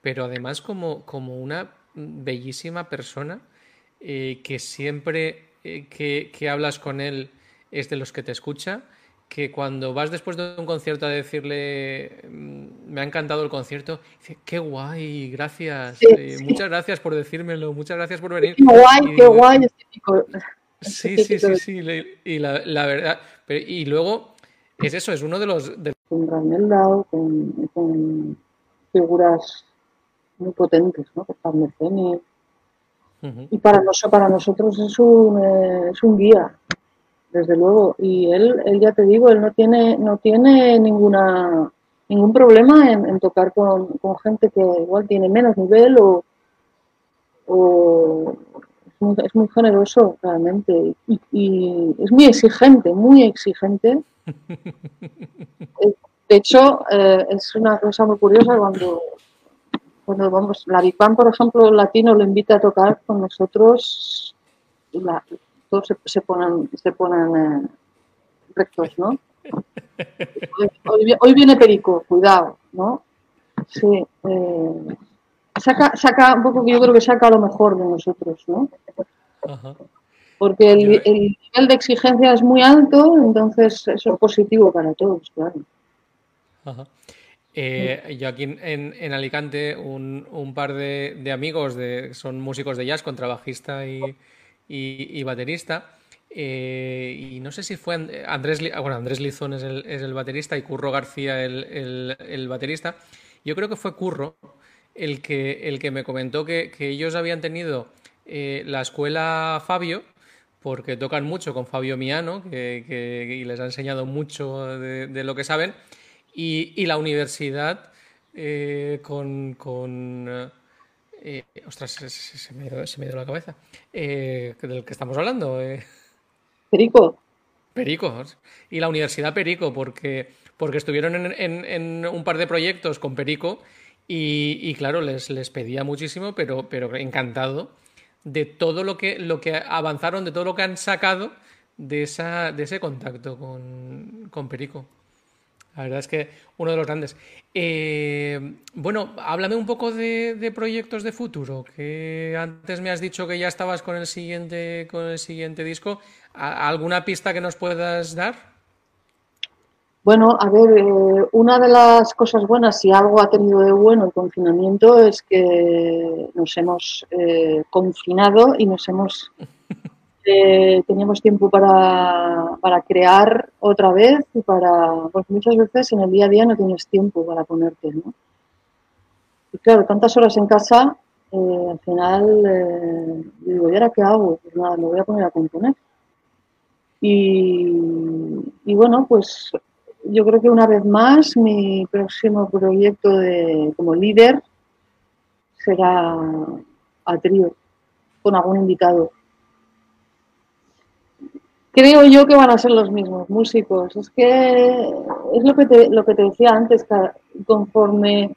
pero además como, como una bellísima persona eh, que siempre eh, que, hablas con él es de los que te escucha, que cuando vas después de un concierto a decirle mm, me ha encantado el concierto, dice qué guay, gracias, eh, muchas gracias por decírmelo, muchas gracias por venir. Qué guay, qué guay, es Sí, sí, sí, sí, y la, la verdad, pero, y luego es eso, es uno de los... Con Ramel con, con, figuras muy potentes, ¿no? Con Y para, nosotros, para nosotros es un, eh, es un guía, desde luego. Y él, él, ya te digo, él no tiene, no tiene ninguna ningún problema en, tocar con, gente que igual tiene menos nivel o, es, muy, generoso realmente y, es muy exigente, muy exigente *laughs* de hecho, eh, es una cosa muy curiosa cuando, cuando vamos, la Bipán, por ejemplo, latino lo invita a tocar con nosotros, todos se, ponen, se ponen eh, rectos, ¿no? Hoy, viene Perico, cuidado, ¿no? Sí. Eh, saca, saca un poco, yo creo que saca lo mejor de nosotros, ¿no? Ajá porque el, nivel de exigencia es muy alto, entonces eso es positivo para todos, claro. Eh, yo aquí en, Alicante, un, par de, amigos de, son músicos de jazz, contrabajista y, y, baterista. Eh, y no sé si fue Andrés, bueno, Andrés Lizón es el, baterista y Curro García el, baterista. Yo creo que fue Curro el que, el que me comentó que, ellos habían tenido eh, la escuela Fabio, porque tocan mucho con Fabio Miano, que, y les ha enseñado mucho de, lo que saben, y, la universidad eh, con... con eh, ostras, se, me dio, se, me dio, la cabeza. Eh, del que estamos hablando. Perico. Perico. Y la Universidad Perico, porque, porque estuvieron en, en, un par de proyectos con Perico y, y claro, les, les pedía muchísimo, pero, pero encantado de todo lo que, lo que avanzaron, de todo lo que han sacado de, esa, de ese contacto con, con Perico. La verdad es que uno de los grandes. Eh, bueno, háblame un poco de, proyectos de futuro, que antes me has dicho que ya estabas con el siguiente, con el siguiente disco. ¿Alguna pista que nos puedas dar? Bueno, a ver, eh, una de las cosas buenas, si algo ha tenido de bueno el confinamiento, es que nos hemos eh, confinado y nos hemos teníamos tiempo para, para, crear otra vez y para, pues muchas veces en el día a día no tienes tiempo para ponerte, ¿no? Y claro, tantas horas en casa, eh, al final eh, digo, ¿y ahora qué hago? Pues nada, me voy a poner a componer. Y, y, bueno, pues yo creo que una vez más mi próximo proyecto de, como líder será a trío, con algún invitado creo yo que van a ser los mismos músicos. Es que es lo que te, lo que te decía antes, conforme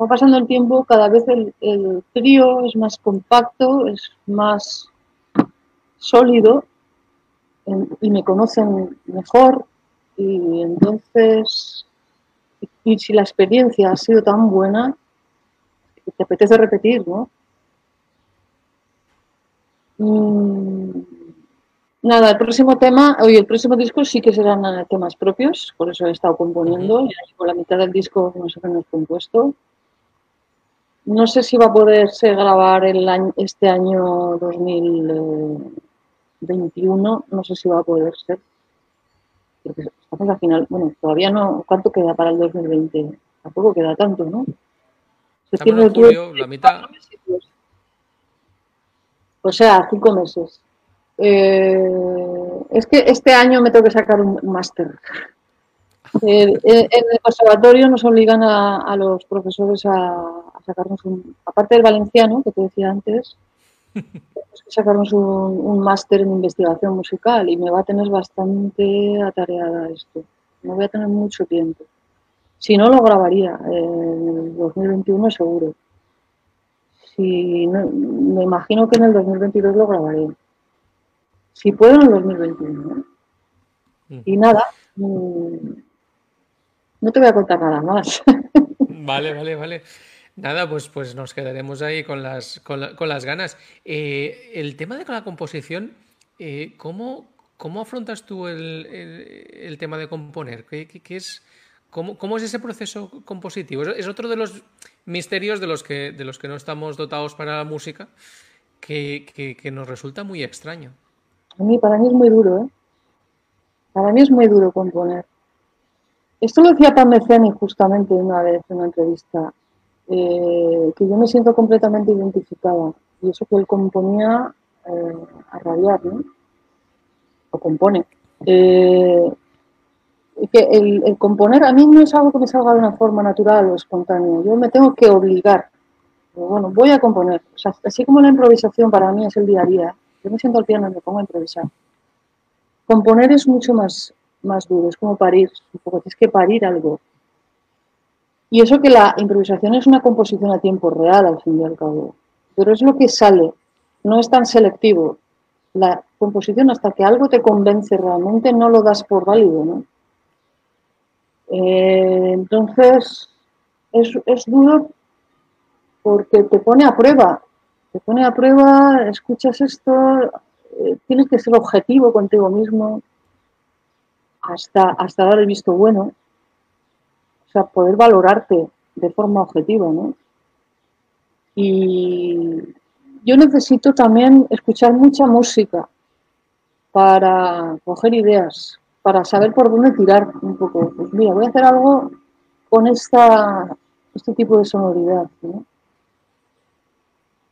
va pasando el tiempo, cada vez el, trío es más compacto, es más sólido y me conocen mejor y entonces, y, si la experiencia ha sido tan buena, te apetece repetir, ¿no? Mm, Nada, el próximo tema, hoy el próximo disco sí que serán eh, temas propios, por eso he estado componiendo, ya llevo la mitad del disco no sé qué compuesto. No sé si va a poderse grabar el año, este año 2021, no sé si va a poder ser. estamos al final, bueno, todavía no, ¿cuánto queda para el 2020? Tampoco queda tanto, ¿no? Septiembre, julio, la mitad. O sea, cinco meses. Eh, es que este año me tengo que sacar un máster. En el conservatorio nos obligan a, los profesores a, sacarnos un, aparte del valenciano que te decía antes, tenemos que sacarnos un, máster en investigación musical y me va a tener bastante atareada esto. No voy a tener mucho tiempo. Si no, lo grabaría en el 2021 seguro. Si me imagino que en el 2022 lo grabaré si puedo en el 2021. Y nada, mm, no te voy a contar nada más. *laughs* Vale, vale, vale. Nada, pues, pues nos quedaremos ahí con las, con, las ganas. Eh, el tema de la composición, eh, ¿cómo, afrontas tú el, tema de componer? ¿Qué, es, cómo, es ese proceso compositivo? Es otro de los misterios de los que, de los que no estamos dotados para la música que, que nos resulta muy extraño. A mí, para mí es muy duro, ¿eh? Para mí es muy duro componer. Esto lo decía Pam Meceni justamente una vez en una entrevista, eh, que yo me siento completamente identificada. Y eso que él componía eh, a rabiar, ¿no? O compone. Eh, que el, componer a mí no es algo que me salga de una forma natural o espontánea. Yo me tengo que obligar. bueno, voy a componer. O sea, así como la improvisación para mí es el día a día, yo me siento al piano y me pongo a improvisar. Componer es mucho más, más duro, es como parir, un poco, tienes que parir algo. Y eso que la improvisación es una composición a tiempo real, al fin y al cabo. Pero es lo que sale, no es tan selectivo. La composición, hasta que algo te convence realmente, no lo das por válido, ¿no? Eh, entonces, es, es duro porque te pone a prueba te pone a prueba, escuchas esto, eh, tienes que ser objetivo contigo mismo hasta, hasta dar el visto bueno. O sea, poder valorarte de forma objetiva, ¿no? Y yo necesito también escuchar mucha música para coger ideas, para saber por dónde tirar un poco. Pues mira, voy a hacer algo con esta, este tipo de sonoridad. ¿no?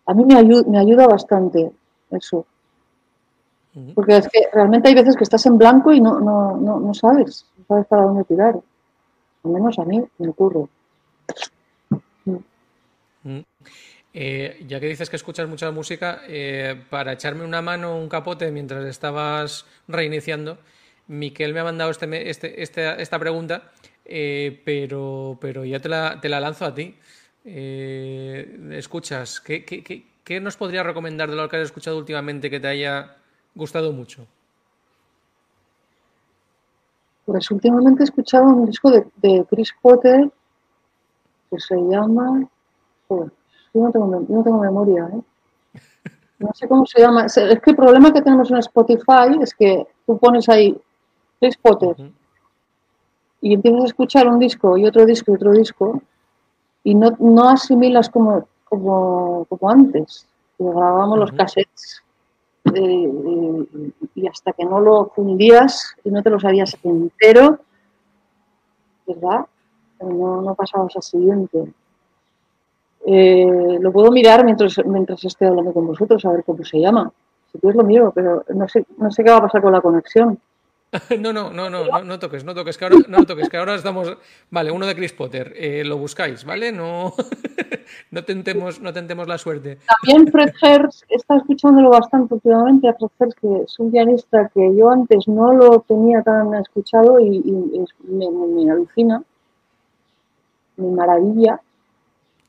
A mí me, ayuda, me ayuda bastante eso. Porque es que realmente hay veces que estás en blanco y no, no, no, no sabes, no sabes para dónde tirar. Al menos a mí me ocurre. Eh, ya que dices que escuchas mucha música, eh, para echarme una mano, un capote mientras estabas reiniciando, Miquel me ha mandado este, este, este esta pregunta, eh, pero, pero ya te la, te la lanzo a ti. Eh, escuchas, ¿qué, ¿qué nos podría recomendar de lo que has escuchado últimamente que te haya gustado mucho? Pues últimamente he escuchado un disco de, Chris Potter que se llama. yo, no tengo, memoria, ¿eh? *laughs* No sé cómo se llama. Es que el problema que tenemos en Spotify es que tú pones ahí Chris Potter y empiezas a escuchar un disco y otro disco y otro disco y no, no asimilas como, como, como antes. grabábamos los cassettes y hasta que no lo fundías y no te lo sabías entero, ¿verdad? No, no pasabas al siguiente. Eh, lo puedo mirar mientras, mientras esté hablando con vosotros, a ver cómo se llama. Si quieres lo miro, pero no sé, no sé qué va a pasar con la conexión. *laughs* No, no, no, no, no, toques, no toques, que ahora, no toques, que ahora estamos. Vale, uno de Chris Potter, eh, lo buscáis, ¿vale? No, *laughs* no, tentemos, no tentemos la suerte. También Fred Hertz, está escuchándolo bastante últimamente a Fred Hertz, que es un pianista que yo antes no lo tenía tan escuchado y, me, alucina, me maravilla.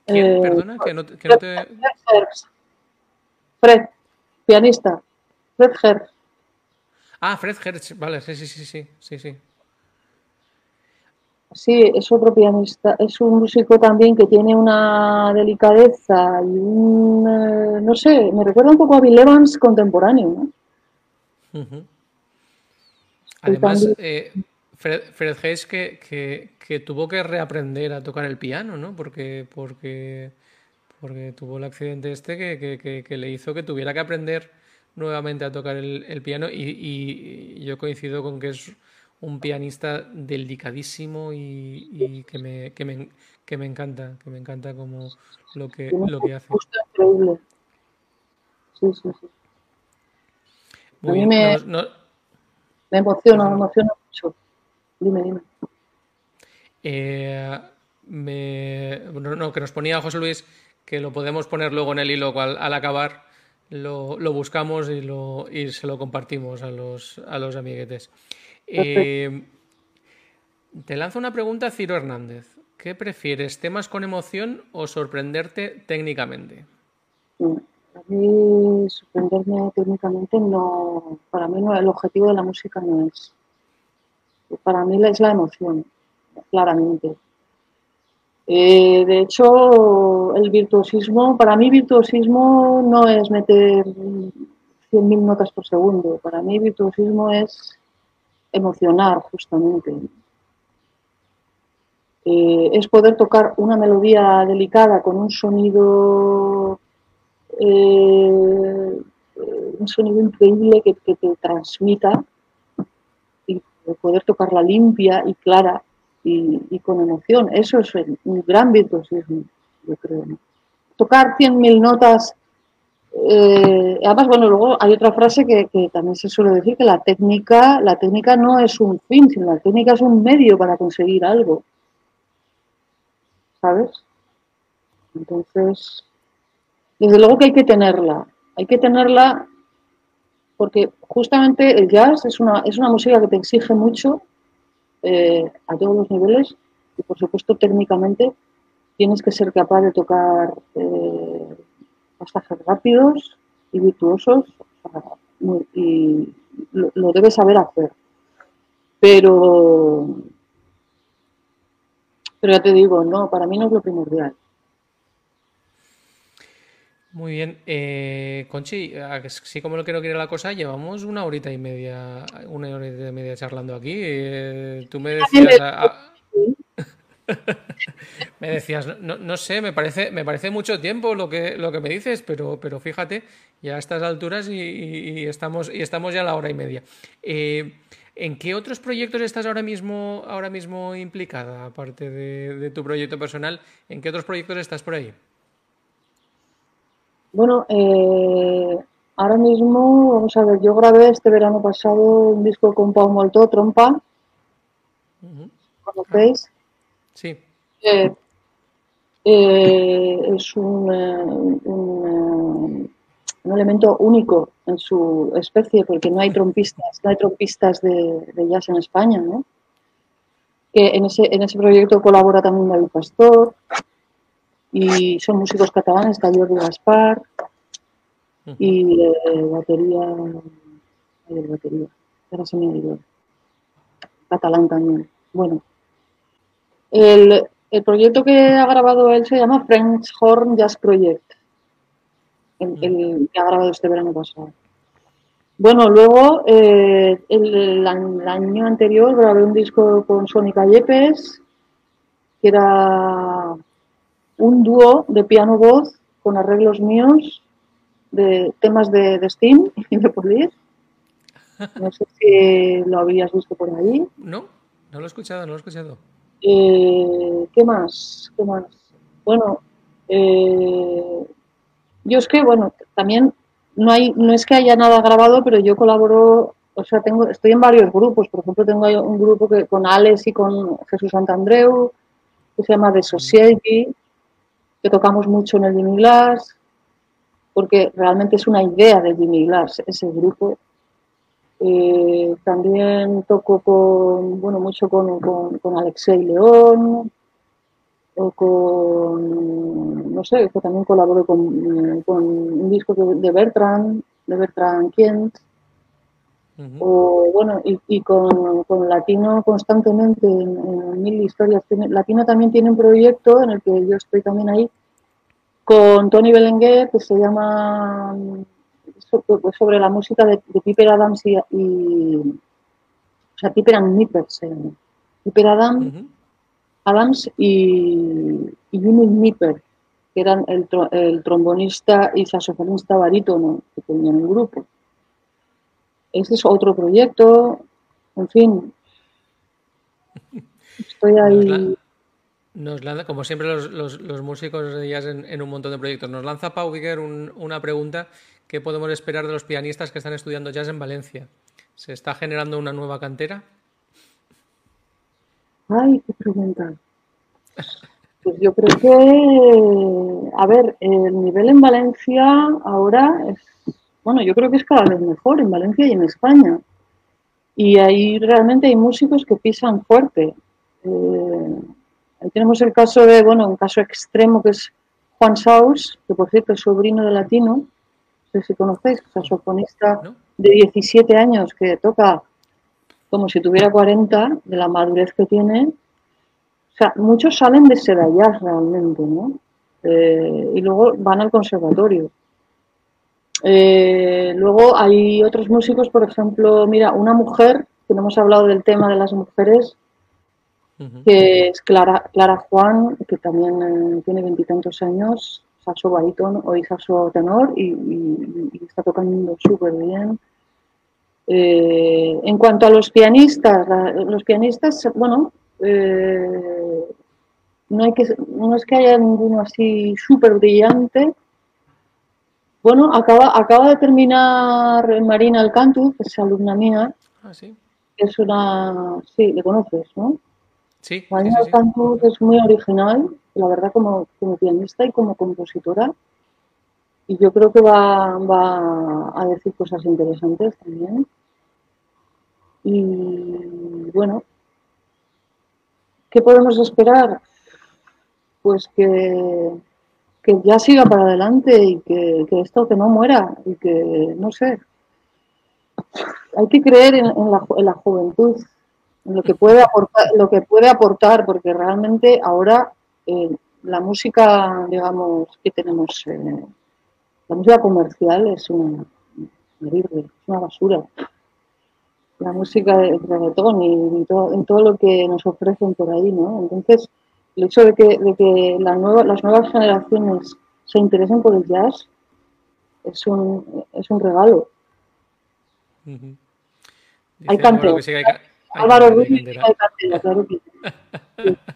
Eh, Perdona, que no, que no te. Fred, Fred, pianista, Fred Hertz. Ah, Fred Hertz, vale, sí, sí, sí, sí, sí, sí. Sí, es otro pianista, es un músico también que tiene una delicadeza y un, eh, no sé, me recuerda un poco a Bill Evans contemporáneo, ¿no? Además, eh, Fred, Fred Hayes que, que, tuvo que reaprender a tocar el piano, ¿no? Porque, porque, porque tuvo el accidente este que, que le hizo que tuviera que aprender nuevamente a tocar el, piano y, yo coincido con que es un pianista delicadísimo y, que, me, que, me, que, me, encanta, que me encanta como lo que, lo que hace. Sí, sí, sí. a mí me, me emociona, me emociona mucho. Dime, dime. Eh, me, no, que nos ponía José Luis, que lo podemos poner luego en el hilo al acabar, lo, buscamos y, lo, y se lo compartimos a los, a los amiguetes. Eh, te lanzo una pregunta, Ciro Hernández. ¿Qué prefieres, temas con emoción o sorprenderte técnicamente? A mí sorprenderme técnicamente no, para mí no, el objetivo de la música no es. Para mí es la emoción, claramente. Eh, de hecho, el virtuosismo, para mí virtuosismo no es meter 100.000 notas por segundo, para mí virtuosismo es emocionar justamente. Eh, es poder tocar una melodía delicada con un sonido, eh, un sonido increíble que, que te transmita y poder tocarla limpia y clara y, con emoción. Eso es un gran virtuosismo, yo creo. Tocar 100.000 notas. Eh, además, bueno, luego hay otra frase que, también se suele decir que la técnica, la técnica no es un fin, sino la técnica es un medio para conseguir algo. ¿Sabes? Entonces, desde luego que hay que tenerla. Hay que tenerla porque justamente el jazz es una, es una música que te exige mucho eh, a todos los niveles y por supuesto técnicamente tienes que ser capaz de tocar eh, pasajes rápidos y virtuosos y lo, debes saber hacer. Pero, pero ya te digo, no, para mí no es lo primordial. Muy bien. Eh, Conchi, así como lo que no quiere la cosa, llevamos una horita y media, una horita y media charlando aquí. Eh, tú me decías... me decías, *laughs* no, sé, me parece, me parece mucho tiempo lo que, lo que me dices, pero, pero fíjate, ya a estas alturas y, estamos, y estamos ya a la hora y media. Eh, ¿En qué otros proyectos estás ahora mismo, ahora mismo implicada, aparte de tu proyecto personal? ¿En qué otros proyectos estás por ahí? Bueno, eh, ahora mismo, vamos a ver, yo grabé este verano pasado un disco con Pau Molto, Trompa. ¿Conocéis? Sí. Eh, eh, es un, un, elemento único en su especie porque no hay trompistas, no hay trompistas de, jazz en España, ¿no? Que en ese, en ese proyecto colabora también David Pastor, y son músicos catalanes, está Jordi Gaspar, y eh, batería, ay, batería, ahora se me. Catalán también. Bueno, el, el proyecto que ha grabado él se llama French Horn Jazz Project, el, el que ha grabado este verano pasado. Bueno, luego eh, el, el año anterior grabé un disco con Sónica Yepes, que era un dúo de piano-voz con arreglos míos de temas de, de Steam *laughs* y de Police. No sé si lo habías visto por ahí. No, no lo he escuchado, no lo he escuchado. Eh, ¿Qué más? ¿Qué más? Bueno, eh, yo es que, bueno, también no hay, no es que haya nada grabado, pero yo colaboro, o sea, tengo, estoy en varios grupos. Por ejemplo, tengo un grupo que con Alex y con Jesús Santandreu, que se llama The Society, que tocamos mucho en el Jimmy Glass, porque realmente es una idea de Jimmy Glass ese grupo. Eh, también toco con, bueno, mucho con, con, con Alexei León, o con, no sé, también colaboro con, con un disco de, de Bertrand, de Bertrand Kent, O bueno, y, y con, con Latino constantemente en, en mil historias. Latino también tiene un proyecto en el que yo estoy también ahí, con Tony Belenguer, que se llama pues sobre la música de, de Piper Adams y, y- o sea, Piper and Nipper se llama. Piper Adams, Ujú. Adams y, y Jimmy Nipper, que eran el, el trombonista y saxofonista barítono que tenían un grupo. Este es otro proyecto, en fin. Estoy ahí. nos lanza, como siempre, los, los- los músicos de jazz en, en un montón de proyectos. Nos lanza Pau Viger un- una pregunta: ¿qué podemos esperar de los pianistas que están estudiando jazz en Valencia? ¿Se está generando una nueva cantera? Ay, qué pregunta. Pues yo creo que, a ver, el nivel en Valencia ahora es, bueno, yo creo que es cada vez mejor en Valencia y en España. Y ahí realmente hay músicos que pisan fuerte. Eh, ahí tenemos el caso de, bueno, un caso extremo que es Juan Saus, que por cierto es sobrino de Latino, no sé si conocéis, saxofonista de 17 años que toca como si tuviera 40, de la madurez que tiene. O sea, muchos salen de Sedayas realmente, ¿no? Eh, y luego van al conservatorio. Eh, luego hay otros músicos, por ejemplo, mira, una mujer, que no hemos hablado del tema de las mujeres, que es Clara, Clara Juan, que también eh, tiene veintitantos años, saxo barítono o y saxo tenor y, y- y está tocando súper bien. Eh, en cuanto a los pianistas, la- los pianistas, bueno, eh, no, hay que, no es que haya ninguno así súper brillante. Bueno, acaba, acaba de terminar Marina Alcantu, que es alumna mía, Ah, sí. es una, sí, le conoces, ¿no? Sí, Marina sí, sí. Alcantu es muy original, la verdad, como, como pianista y como compositora. Y yo creo que va, va a decir cosas interesantes también. Y bueno, ¿qué podemos esperar? Pues que, que ya siga para adelante y que, esto que no muera y que, no sé, hay que creer en, la, en la juventud, en lo que puede aportar, lo que puede aportar, porque realmente ahora eh, la música, digamos, que tenemos, eh, la música comercial es una, una es una basura. La música de reggaetón y, y todo, en todo lo que nos ofrecen por ahí, ¿no? Entonces, el hecho de que, de que la nueva, las nuevas generaciones se interesen por el jazz es un, es un regalo. Hay Dice Álvaro sí ca- Ruiz, hay claro que sí. *laughs*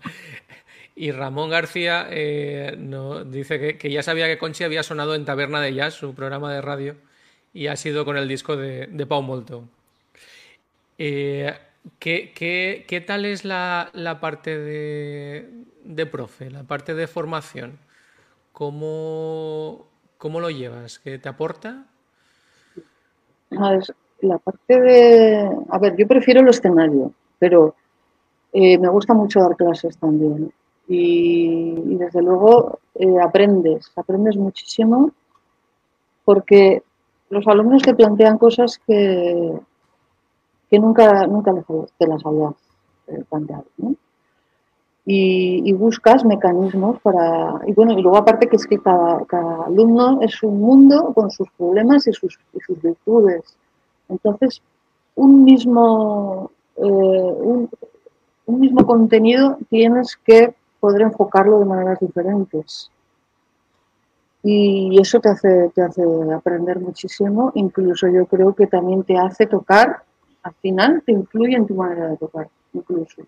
Y Ramón García eh, no- dice que, que ya sabía que Conchi había sonado en Taberna de Jazz, su programa de radio, y ha sido con el disco de, de Pau Molto. Eh, ¿qué, qué- qué tal es la, la parte de, de profe, la parte de formación? ¿Cómo, cómo lo llevas? ¿Qué te aporta? A la parte de... A ver, yo prefiero el escenario, pero eh, me gusta mucho dar clases también. Y, desde luego eh, aprendes, aprendes muchísimo. porque los alumnos te plantean cosas que, que nunca, nunca te las habías eh, planteado. Y, buscas mecanismos para... Y bueno, y luego aparte que es que cada, alumno es un mundo con sus problemas y sus, y sus virtudes. Entonces, un mismo, eh, un mismo contenido tienes que poder enfocarlo de maneras diferentes. Y eso te hace, te hace aprender muchísimo, incluso yo creo que también te hace tocar, al final te influye en tu manera de tocar, incluso.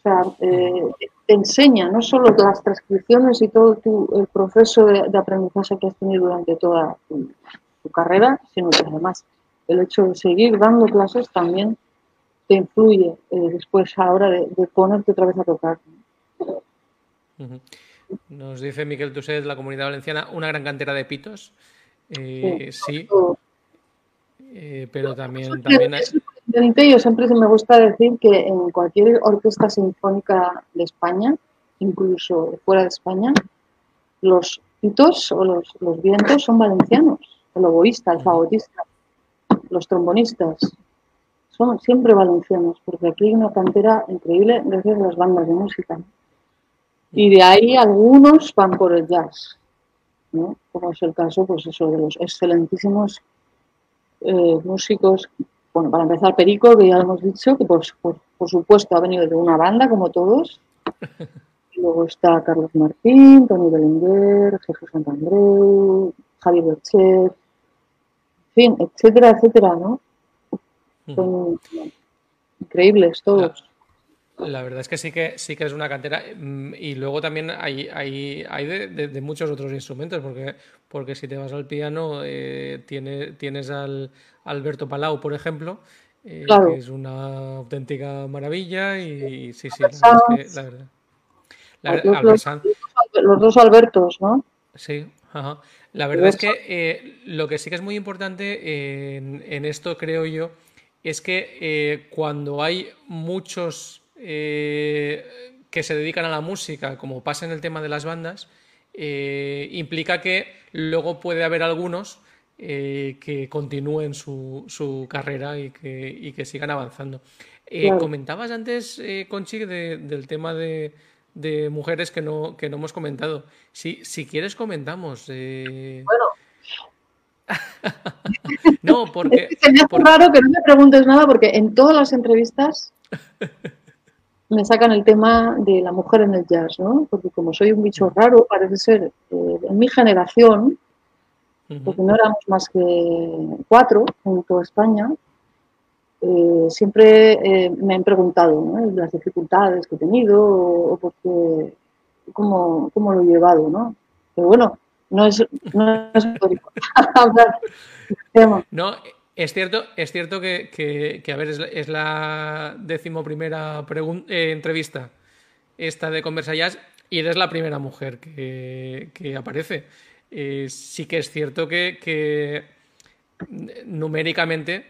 O sea, eh, te enseña no solo las transcripciones y todo tu, el proceso de, aprendizaje que has tenido durante toda tu, carrera, sino que además el hecho de seguir dando clases también te influye eh, después ahora de, de, ponerte otra vez a tocar. Nos dice Miquel Tuset, la comunidad valenciana, una gran cantera de pitos. Eh, sí. Eh, pero también, también Yo siempre me gusta decir que en cualquier orquesta sinfónica de España, incluso fuera de España, los pitos o los, vientos son valencianos. El oboísta, el fagotista, los trombonistas, son siempre valencianos, porque aquí hay una cantera increíble gracias a las bandas de música. Y de ahí algunos van por el jazz, ¿no? como es el caso pues eso, de los excelentísimos eh, músicos. Bueno, para empezar, Perico, que ya hemos dicho, que por, por, supuesto ha venido de una banda, como todos. *laughs* Luego está Carlos Martín, Tony Belenguer, Jesús Santandreu, Javier Berchet, en fin, etcétera, etcétera, ¿no? Son increíbles todos. La verdad es que sí que sí que es una cantera mm, y luego también hay, hay, hay de, muchos otros instrumentos porque, porque si te vas al piano eh, tiene, tienes al Alberto Palau, por ejemplo, eh, que es una auténtica maravilla y, sí, sí, la verdad los, dos Albertos, ¿no? Sí, La verdad es que eh, lo que sí que es muy importante en, en esto, creo yo, es que cuando hay muchos eh, que se dedican a la música, como pasa en el tema de las bandas, eh, implica que luego puede haber algunos eh, que continúen su, carrera y que, sigan avanzando. Comentabas antes, Conchi, del tema de, mujeres que no, que no hemos comentado. Si, si quieres, comentamos. Bueno. *laughs* no, porque. *laughs* Es raro que no me preguntes nada porque en todas las entrevistas *laughs* me sacan el tema de la mujer en el jazz, ¿no? Porque como soy un bicho raro, parece ser, eh, en mi generación, porque no éramos más que cuatro en toda España, eh, siempre eh, me han preguntado ¿no? las dificultades que he tenido o, porque, cómo, cómo, lo he llevado, ¿no? Pero bueno, no es, no es *laughs* hablar tema. No, es cierto, es cierto que, a ver, es la, decimoprimera eh, entrevista esta de Conversa Jazz y eres la primera mujer que, aparece. Eh, sí que es cierto que, numéricamente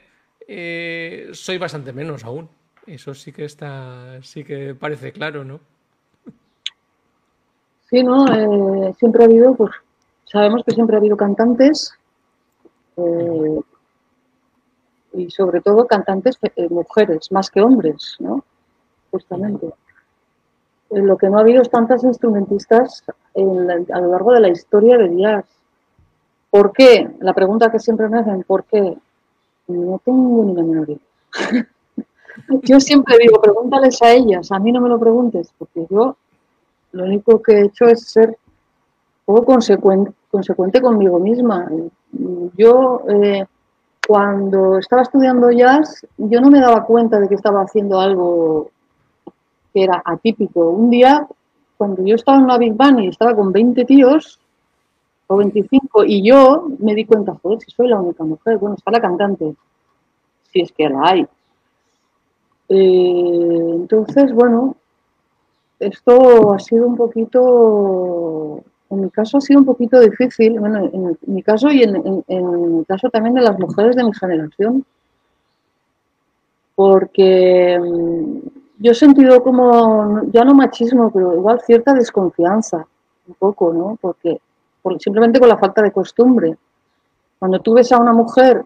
eh, soy bastante menos aún. Eso sí que está, sí que parece claro, ¿no? Sí, no, siempre ha habido, pues sabemos que siempre ha habido cantantes, y sobre todo cantantes eh, mujeres, más que hombres, ¿no? Justamente. Eh, lo que no ha habido es tantas instrumentistas a lo largo de la historia de jazz. ¿Por qué? La pregunta que siempre me hacen, ¿por qué? No tengo ni la menor idea. *laughs* yo siempre digo, pregúntales a ellas, a mí no me lo preguntes, porque yo lo único que he hecho es ser poco consecuente, consecuente conmigo misma. Yo eh, cuando estaba estudiando jazz, yo no me daba cuenta de que estaba haciendo algo que era atípico. Un día, cuando yo estaba en una Big Bang y estaba con 20 tíos, o 25, y yo me di cuenta, joder, si soy la única mujer, bueno, está la cantante, si es que la hay. Eh, entonces, bueno, esto ha sido un poquito en mi caso ha sido un poquito difícil, bueno, en, mi caso y en, el caso también de las mujeres de mi generación, porque mm, yo he sentido como, ya no machismo, pero igual cierta desconfianza, un poco, ¿no? Porque simplemente con la falta de costumbre. Cuando tú ves a una mujer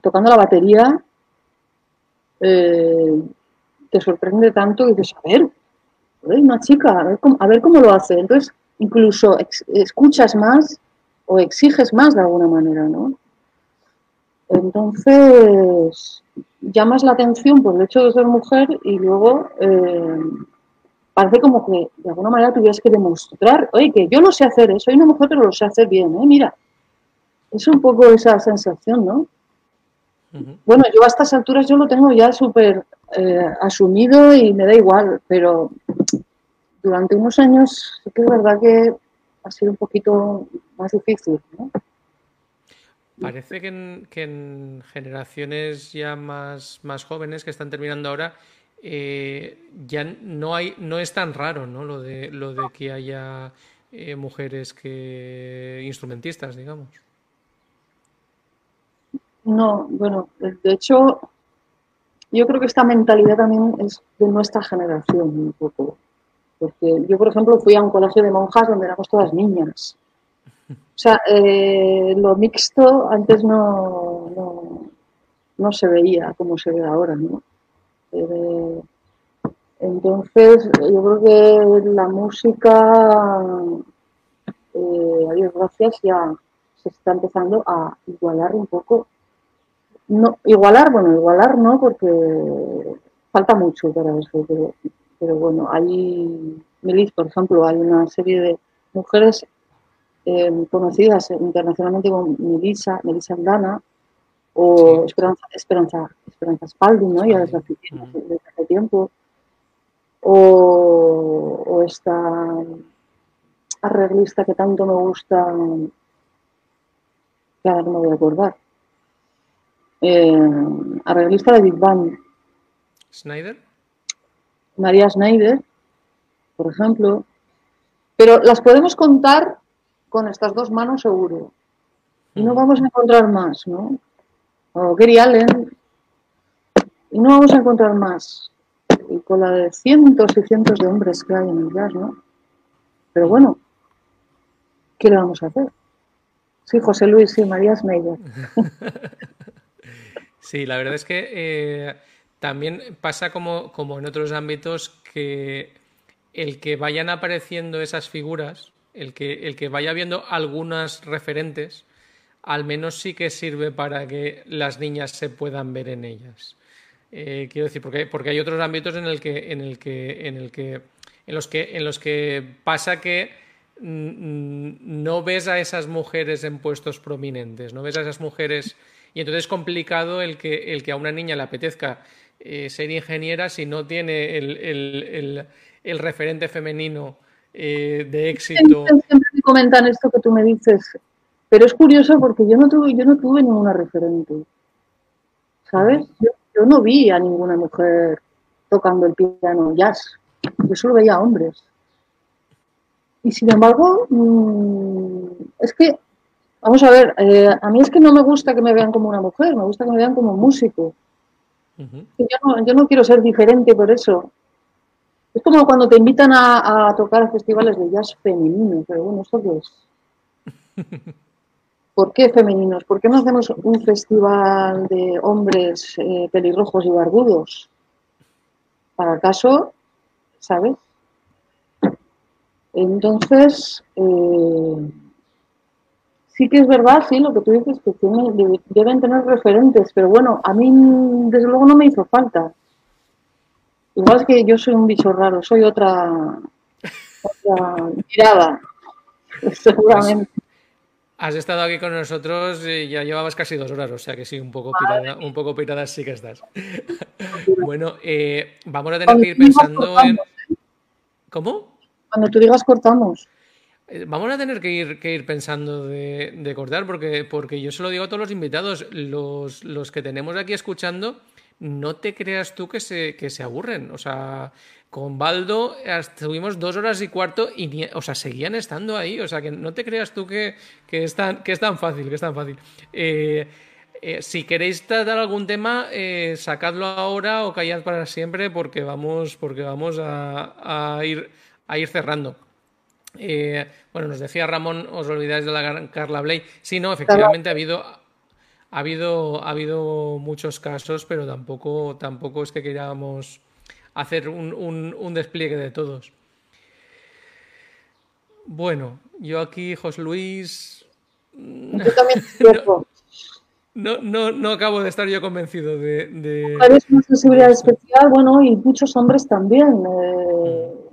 tocando la batería, eh, te sorprende tanto y dices, a ver, una chica, a ver, cómo, lo hace. Entonces, incluso escuchas más o exiges más de alguna manera, ¿no? Entonces, llamas la atención por el hecho de ser mujer y luego eh, parece como que de alguna manera tuvieras que demostrar, oye, que yo lo sé hacer, ¿eh? soy una mujer pero lo sé hacer bien, ¿eh? mira. Es un poco esa sensación, ¿no? Bueno, yo a estas alturas yo lo tengo ya súper eh, asumido y me da igual, pero durante unos años sí que es verdad que ha sido un poquito más difícil, ¿no? Parece que en, generaciones ya más, más jóvenes que están terminando ahora, eh, ya no hay, no es tan raro, ¿no? Lo de lo de que haya eh, mujeres que instrumentistas, digamos. No, bueno, de hecho, yo creo que esta mentalidad también es de nuestra generación un poco. Porque yo, por ejemplo, fui a un colegio de monjas donde éramos todas niñas. O sea, eh, lo mixto antes no, no, se veía como se ve ahora, ¿no? Eh, entonces, yo creo que la música, eh, a Dios gracias, ya se está empezando a igualar un poco. No, igualar, bueno, igualar no, porque falta mucho para eso, pero bueno, hay, Milis, por ejemplo, hay una serie de mujeres eh, conocidas internacionalmente como Melissa, Melissa Andana o Esperanza, Esperanza, Esperanza Spalding, ¿no? Ya desde hace, tiempo. O, o, esta arreglista que tanto me gusta, que ahora no me voy a acordar. Eh, arreglista de Big Bang. ¿Snyder? María Snyder, por ejemplo. Pero las podemos contar con estas dos manos seguro. Y no vamos a encontrar más, ¿no? O Gary Allen. Y no vamos a encontrar más. Y con la de cientos y cientos de hombres que hay en el jazz, ¿no? Pero bueno, ¿qué le vamos a hacer? Sí, José Luis y María Schneider. *laughs* Sí, la verdad es que eh, también pasa como, como en otros ámbitos que el que vayan apareciendo esas figuras el que, el que vaya viendo algunas referentes, al menos sí que sirve para que las niñas se puedan ver en ellas. Eh, quiero decir, porque, porque hay otros ámbitos en el que, en el que, en el que, en los que, en los que pasa que no ves a esas mujeres en puestos prominentes, no ves a esas mujeres y entonces es complicado el que, el que a una niña le apetezca eh, ser ingeniera si no tiene el, el, el referente femenino eh, de éxito. Siempre me comentan esto que tú me dices, pero es curioso porque yo no tuve, yo no tuve ninguna referente, ¿sabes? Yo, no vi a ninguna mujer tocando el piano jazz, yo solo veía a hombres. Y sin embargo, mm, es que, vamos a ver, eh, a mí es que no me gusta que me vean como una mujer, me gusta que me vean como músico. Yo no quiero ser diferente por eso. Es como cuando te invitan a, tocar a festivales de jazz femeninos, pero bueno, ¿esto qué es? *laughs* ¿Por qué femeninos? ¿Por qué no hacemos un festival de hombres eh, pelirrojos y barbudos? Para acaso, ¿sabes? Entonces, eh, sí que es verdad, sí, lo que tú dices, que deben tener referentes, pero bueno, a mí desde luego no me hizo falta. Igual es que yo soy un bicho raro, soy otra, otra mirada, *laughs* seguramente. Has estado aquí con nosotros y ya llevabas casi dos horas, o sea que sí, un poco pirada, un poco pirada sí que estás. *laughs* bueno, eh, vamos a tener que ir pensando en. ¿Cómo? Cuando tú digas cortamos. Eh, vamos a tener que ir, que ir pensando de, cortar, porque, porque yo se lo digo a todos los invitados, los, los que tenemos aquí escuchando, no te creas tú que se, que se aburren. O sea, con Baldo estuvimos dos horas y cuarto y o sea, seguían estando ahí. O sea, que no te creas tú que, que, es, tan, que es tan fácil, que es tan fácil. Eh, eh, si queréis tratar algún tema, eh, sacadlo ahora o callad para siempre porque vamos, porque vamos a, ir, a ir cerrando. Eh, bueno, nos decía Ramón, os olvidáis de la Carla Bley. Sí, no, efectivamente ha habido, ha habido, ha habido muchos casos, pero tampoco, tampoco es que queríamos hacer un, un, despliegue de todos. Bueno, yo aquí, José Luis. Yo también *laughs* no, no, no, acabo de estar yo convencido de. de... una sensibilidad especial, bueno, y muchos hombres también. Eh,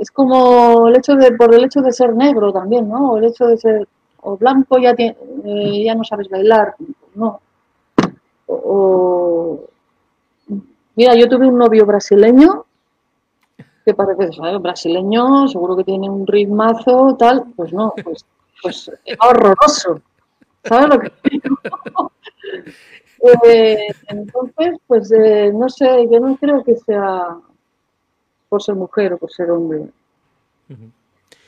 es como el hecho de, por el hecho de ser negro también, ¿no? El hecho de ser o blanco ya, eh, ya no sabes bailar, no. O, mira, yo tuve un novio brasileño que parece, ¿sabes? Brasileño, seguro que tiene un ritmazo, tal, pues no, pues, pues horroroso. ¿Sabes lo que digo? *laughs* eh, entonces, pues eh, no sé, yo no creo que sea por ser mujer o por ser hombre.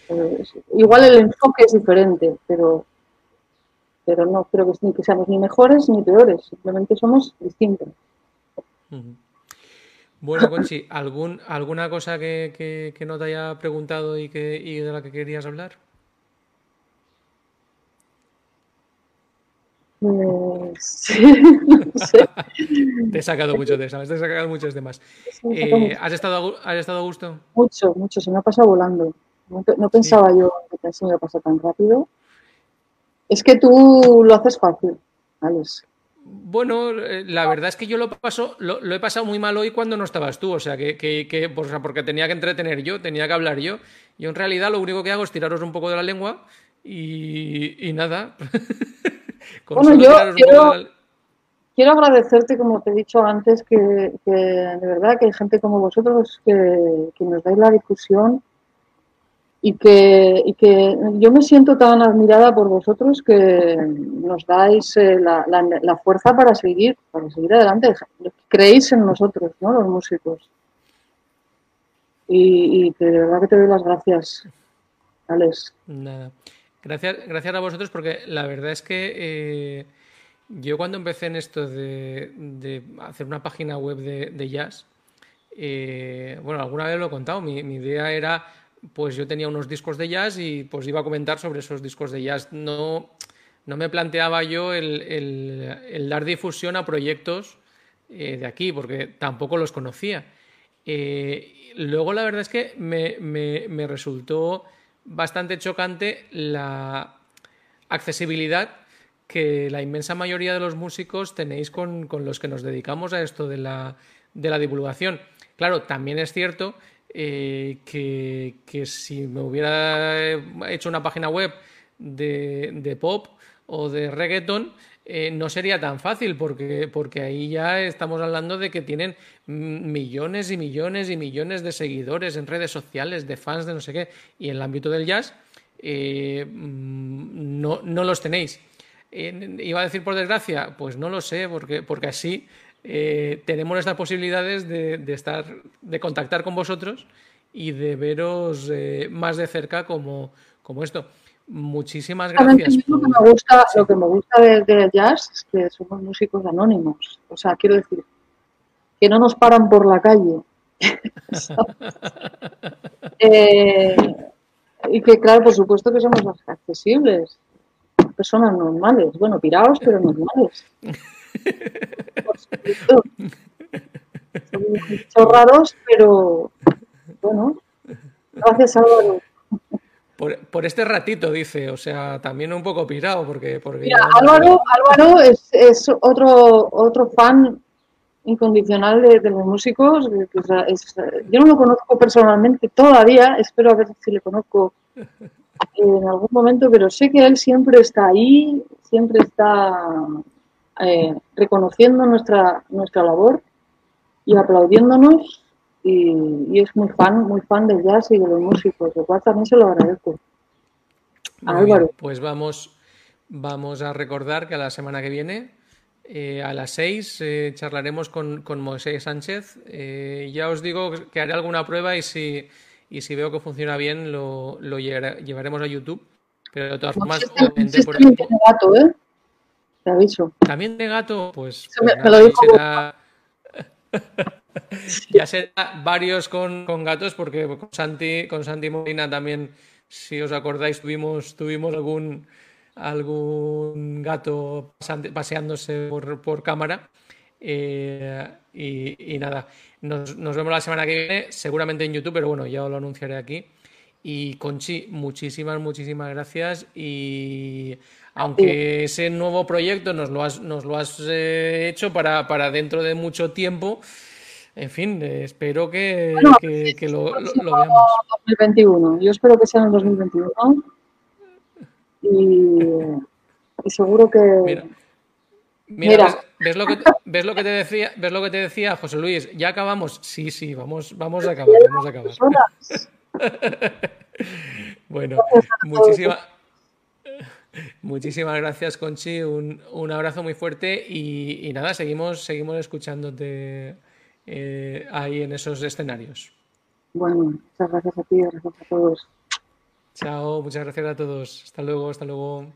Eh, igual el enfoque es diferente, pero, pero no creo que, ni que seamos ni mejores ni peores, simplemente somos distintos. Bueno, Conchi, ¿algún, ¿alguna cosa que, no te haya preguntado y, que, y de la que querías hablar? Pues, *laughs* te he sacado muchos de te he sacado muchos de más. Eh, ¿has, estado, ¿Has estado a gusto? Mucho, mucho, se me ha pasado volando. No, pensaba yo que se me pasado tan rápido. Es que tú lo haces fácil, Alex. Bueno, eh, la verdad es que yo lo paso, lo, he pasado muy mal hoy cuando no estabas tú, o sea, que, que, pues, porque tenía que entretener yo, tenía que hablar yo. Yo en realidad lo único que hago es tiraros un poco de la lengua y, y nada. *laughs* *laughs* bueno, yo quiero, agradecerte, como te he dicho antes, que, de verdad que hay gente como vosotros que, nos dais la difusión y que, y que, yo me siento tan admirada por vosotros que nos dais eh, la, fuerza para seguir, para seguir adelante. Creéis en nosotros, ¿no? Los músicos. Y, y de verdad que te doy las gracias, Alex. Nada. Gracias, gracias a vosotros porque la verdad es que eh, yo cuando empecé en esto de, hacer una página web de, jazz, eh, bueno, alguna vez lo he contado, mi, idea era, pues yo tenía unos discos de jazz y pues iba a comentar sobre esos discos de jazz. No, no me planteaba yo el, dar difusión a proyectos eh, de aquí, porque tampoco los conocía. luego la verdad es que me, me resultó bastante chocante la accesibilidad que la inmensa mayoría de los músicos tenéis con, los que nos dedicamos a esto de la, divulgación. Claro, también es cierto eh, que, si me hubiera hecho una página web de pop o de reggaeton, eh, no sería tan fácil porque, porque ahí ya estamos hablando de que tienen millones y millones y millones de seguidores en redes sociales, de fans de no sé qué, y en el ámbito del jazz eh, no, no, los tenéis. ¿Iba a decir por desgracia? Pues no lo sé, porque, porque así eh, tenemos estas posibilidades de, de, estar, de contactar con vosotros y de veros más de cerca como, como esto. Muchísimas gracias. Lo, que me gusta, lo que me gusta del jazz es que somos músicos anónimos. O sea, quiero decir, que no nos paran por la calle. *laughs* Eh, y que, claro, por supuesto que somos más accesibles. Personas normales. Bueno, pirados, pero normales. Por supuesto. Somos raros, pero bueno. Gracias, Álvaro. Por, este ratito, dice, o sea, también un poco pirado, porque... porque Mira, Álvaro, Álvaro es, es, otro, otro fan incondicional de, los músicos. yo no lo conozco personalmente todavía, espero a ver si le conozco en algún momento, pero sé que él siempre está ahí, siempre está eh, reconociendo nuestra, nuestra labor y aplaudiéndonos y, es muy fan, muy fan del jazz y de los músicos, lo cual también se lo agradezco. Álvaro. pues vamos, vamos a recordar que a la semana que viene, eh, a las seis, eh, charlaremos con, con, Moisés Sánchez. Eh, ya os digo que haré alguna prueba y si, y si veo que funciona bien lo, lo llevaremos a YouTube. Pero de todas formas, obviamente por gato, ¿eh? Te aviso. También de gato, pues. pues me, lo dijo. Será... *laughs* *laughs* ya será varios con, gatos, porque con Santi, con Santi Molina también si os acordáis, tuvimos, tuvimos algún, algún gato paseándose por, cámara. Eh, y, nada, nos, nos, vemos la semana que viene, seguramente en YouTube, pero bueno, ya os lo anunciaré aquí. Y Conchi, muchísimas, muchísimas gracias. Y aunque ese nuevo proyecto nos lo has, nos lo has eh, hecho para, para, dentro de mucho tiempo, en fin, eh, espero que, que, lo, lo, veamos. 2021, yo espero que sea en el 2021. Y, y seguro que. Mira. Mira, ¿ves, lo que, ¿ves, lo que, te decía, ¿ves lo que te decía, José Luis? ¿Ya acabamos? Sí, sí, vamos, vamos a acabar, vamos a acabar. *laughs* bueno, muchísimas, muchísimas gracias, Conchi. Un, un abrazo muy fuerte y, y, nada, seguimos, seguimos escuchándote eh, ahí en esos escenarios. Bueno, muchas gracias a ti, gracias a todos. Chao, muchas gracias a todos. Hasta luego, hasta luego.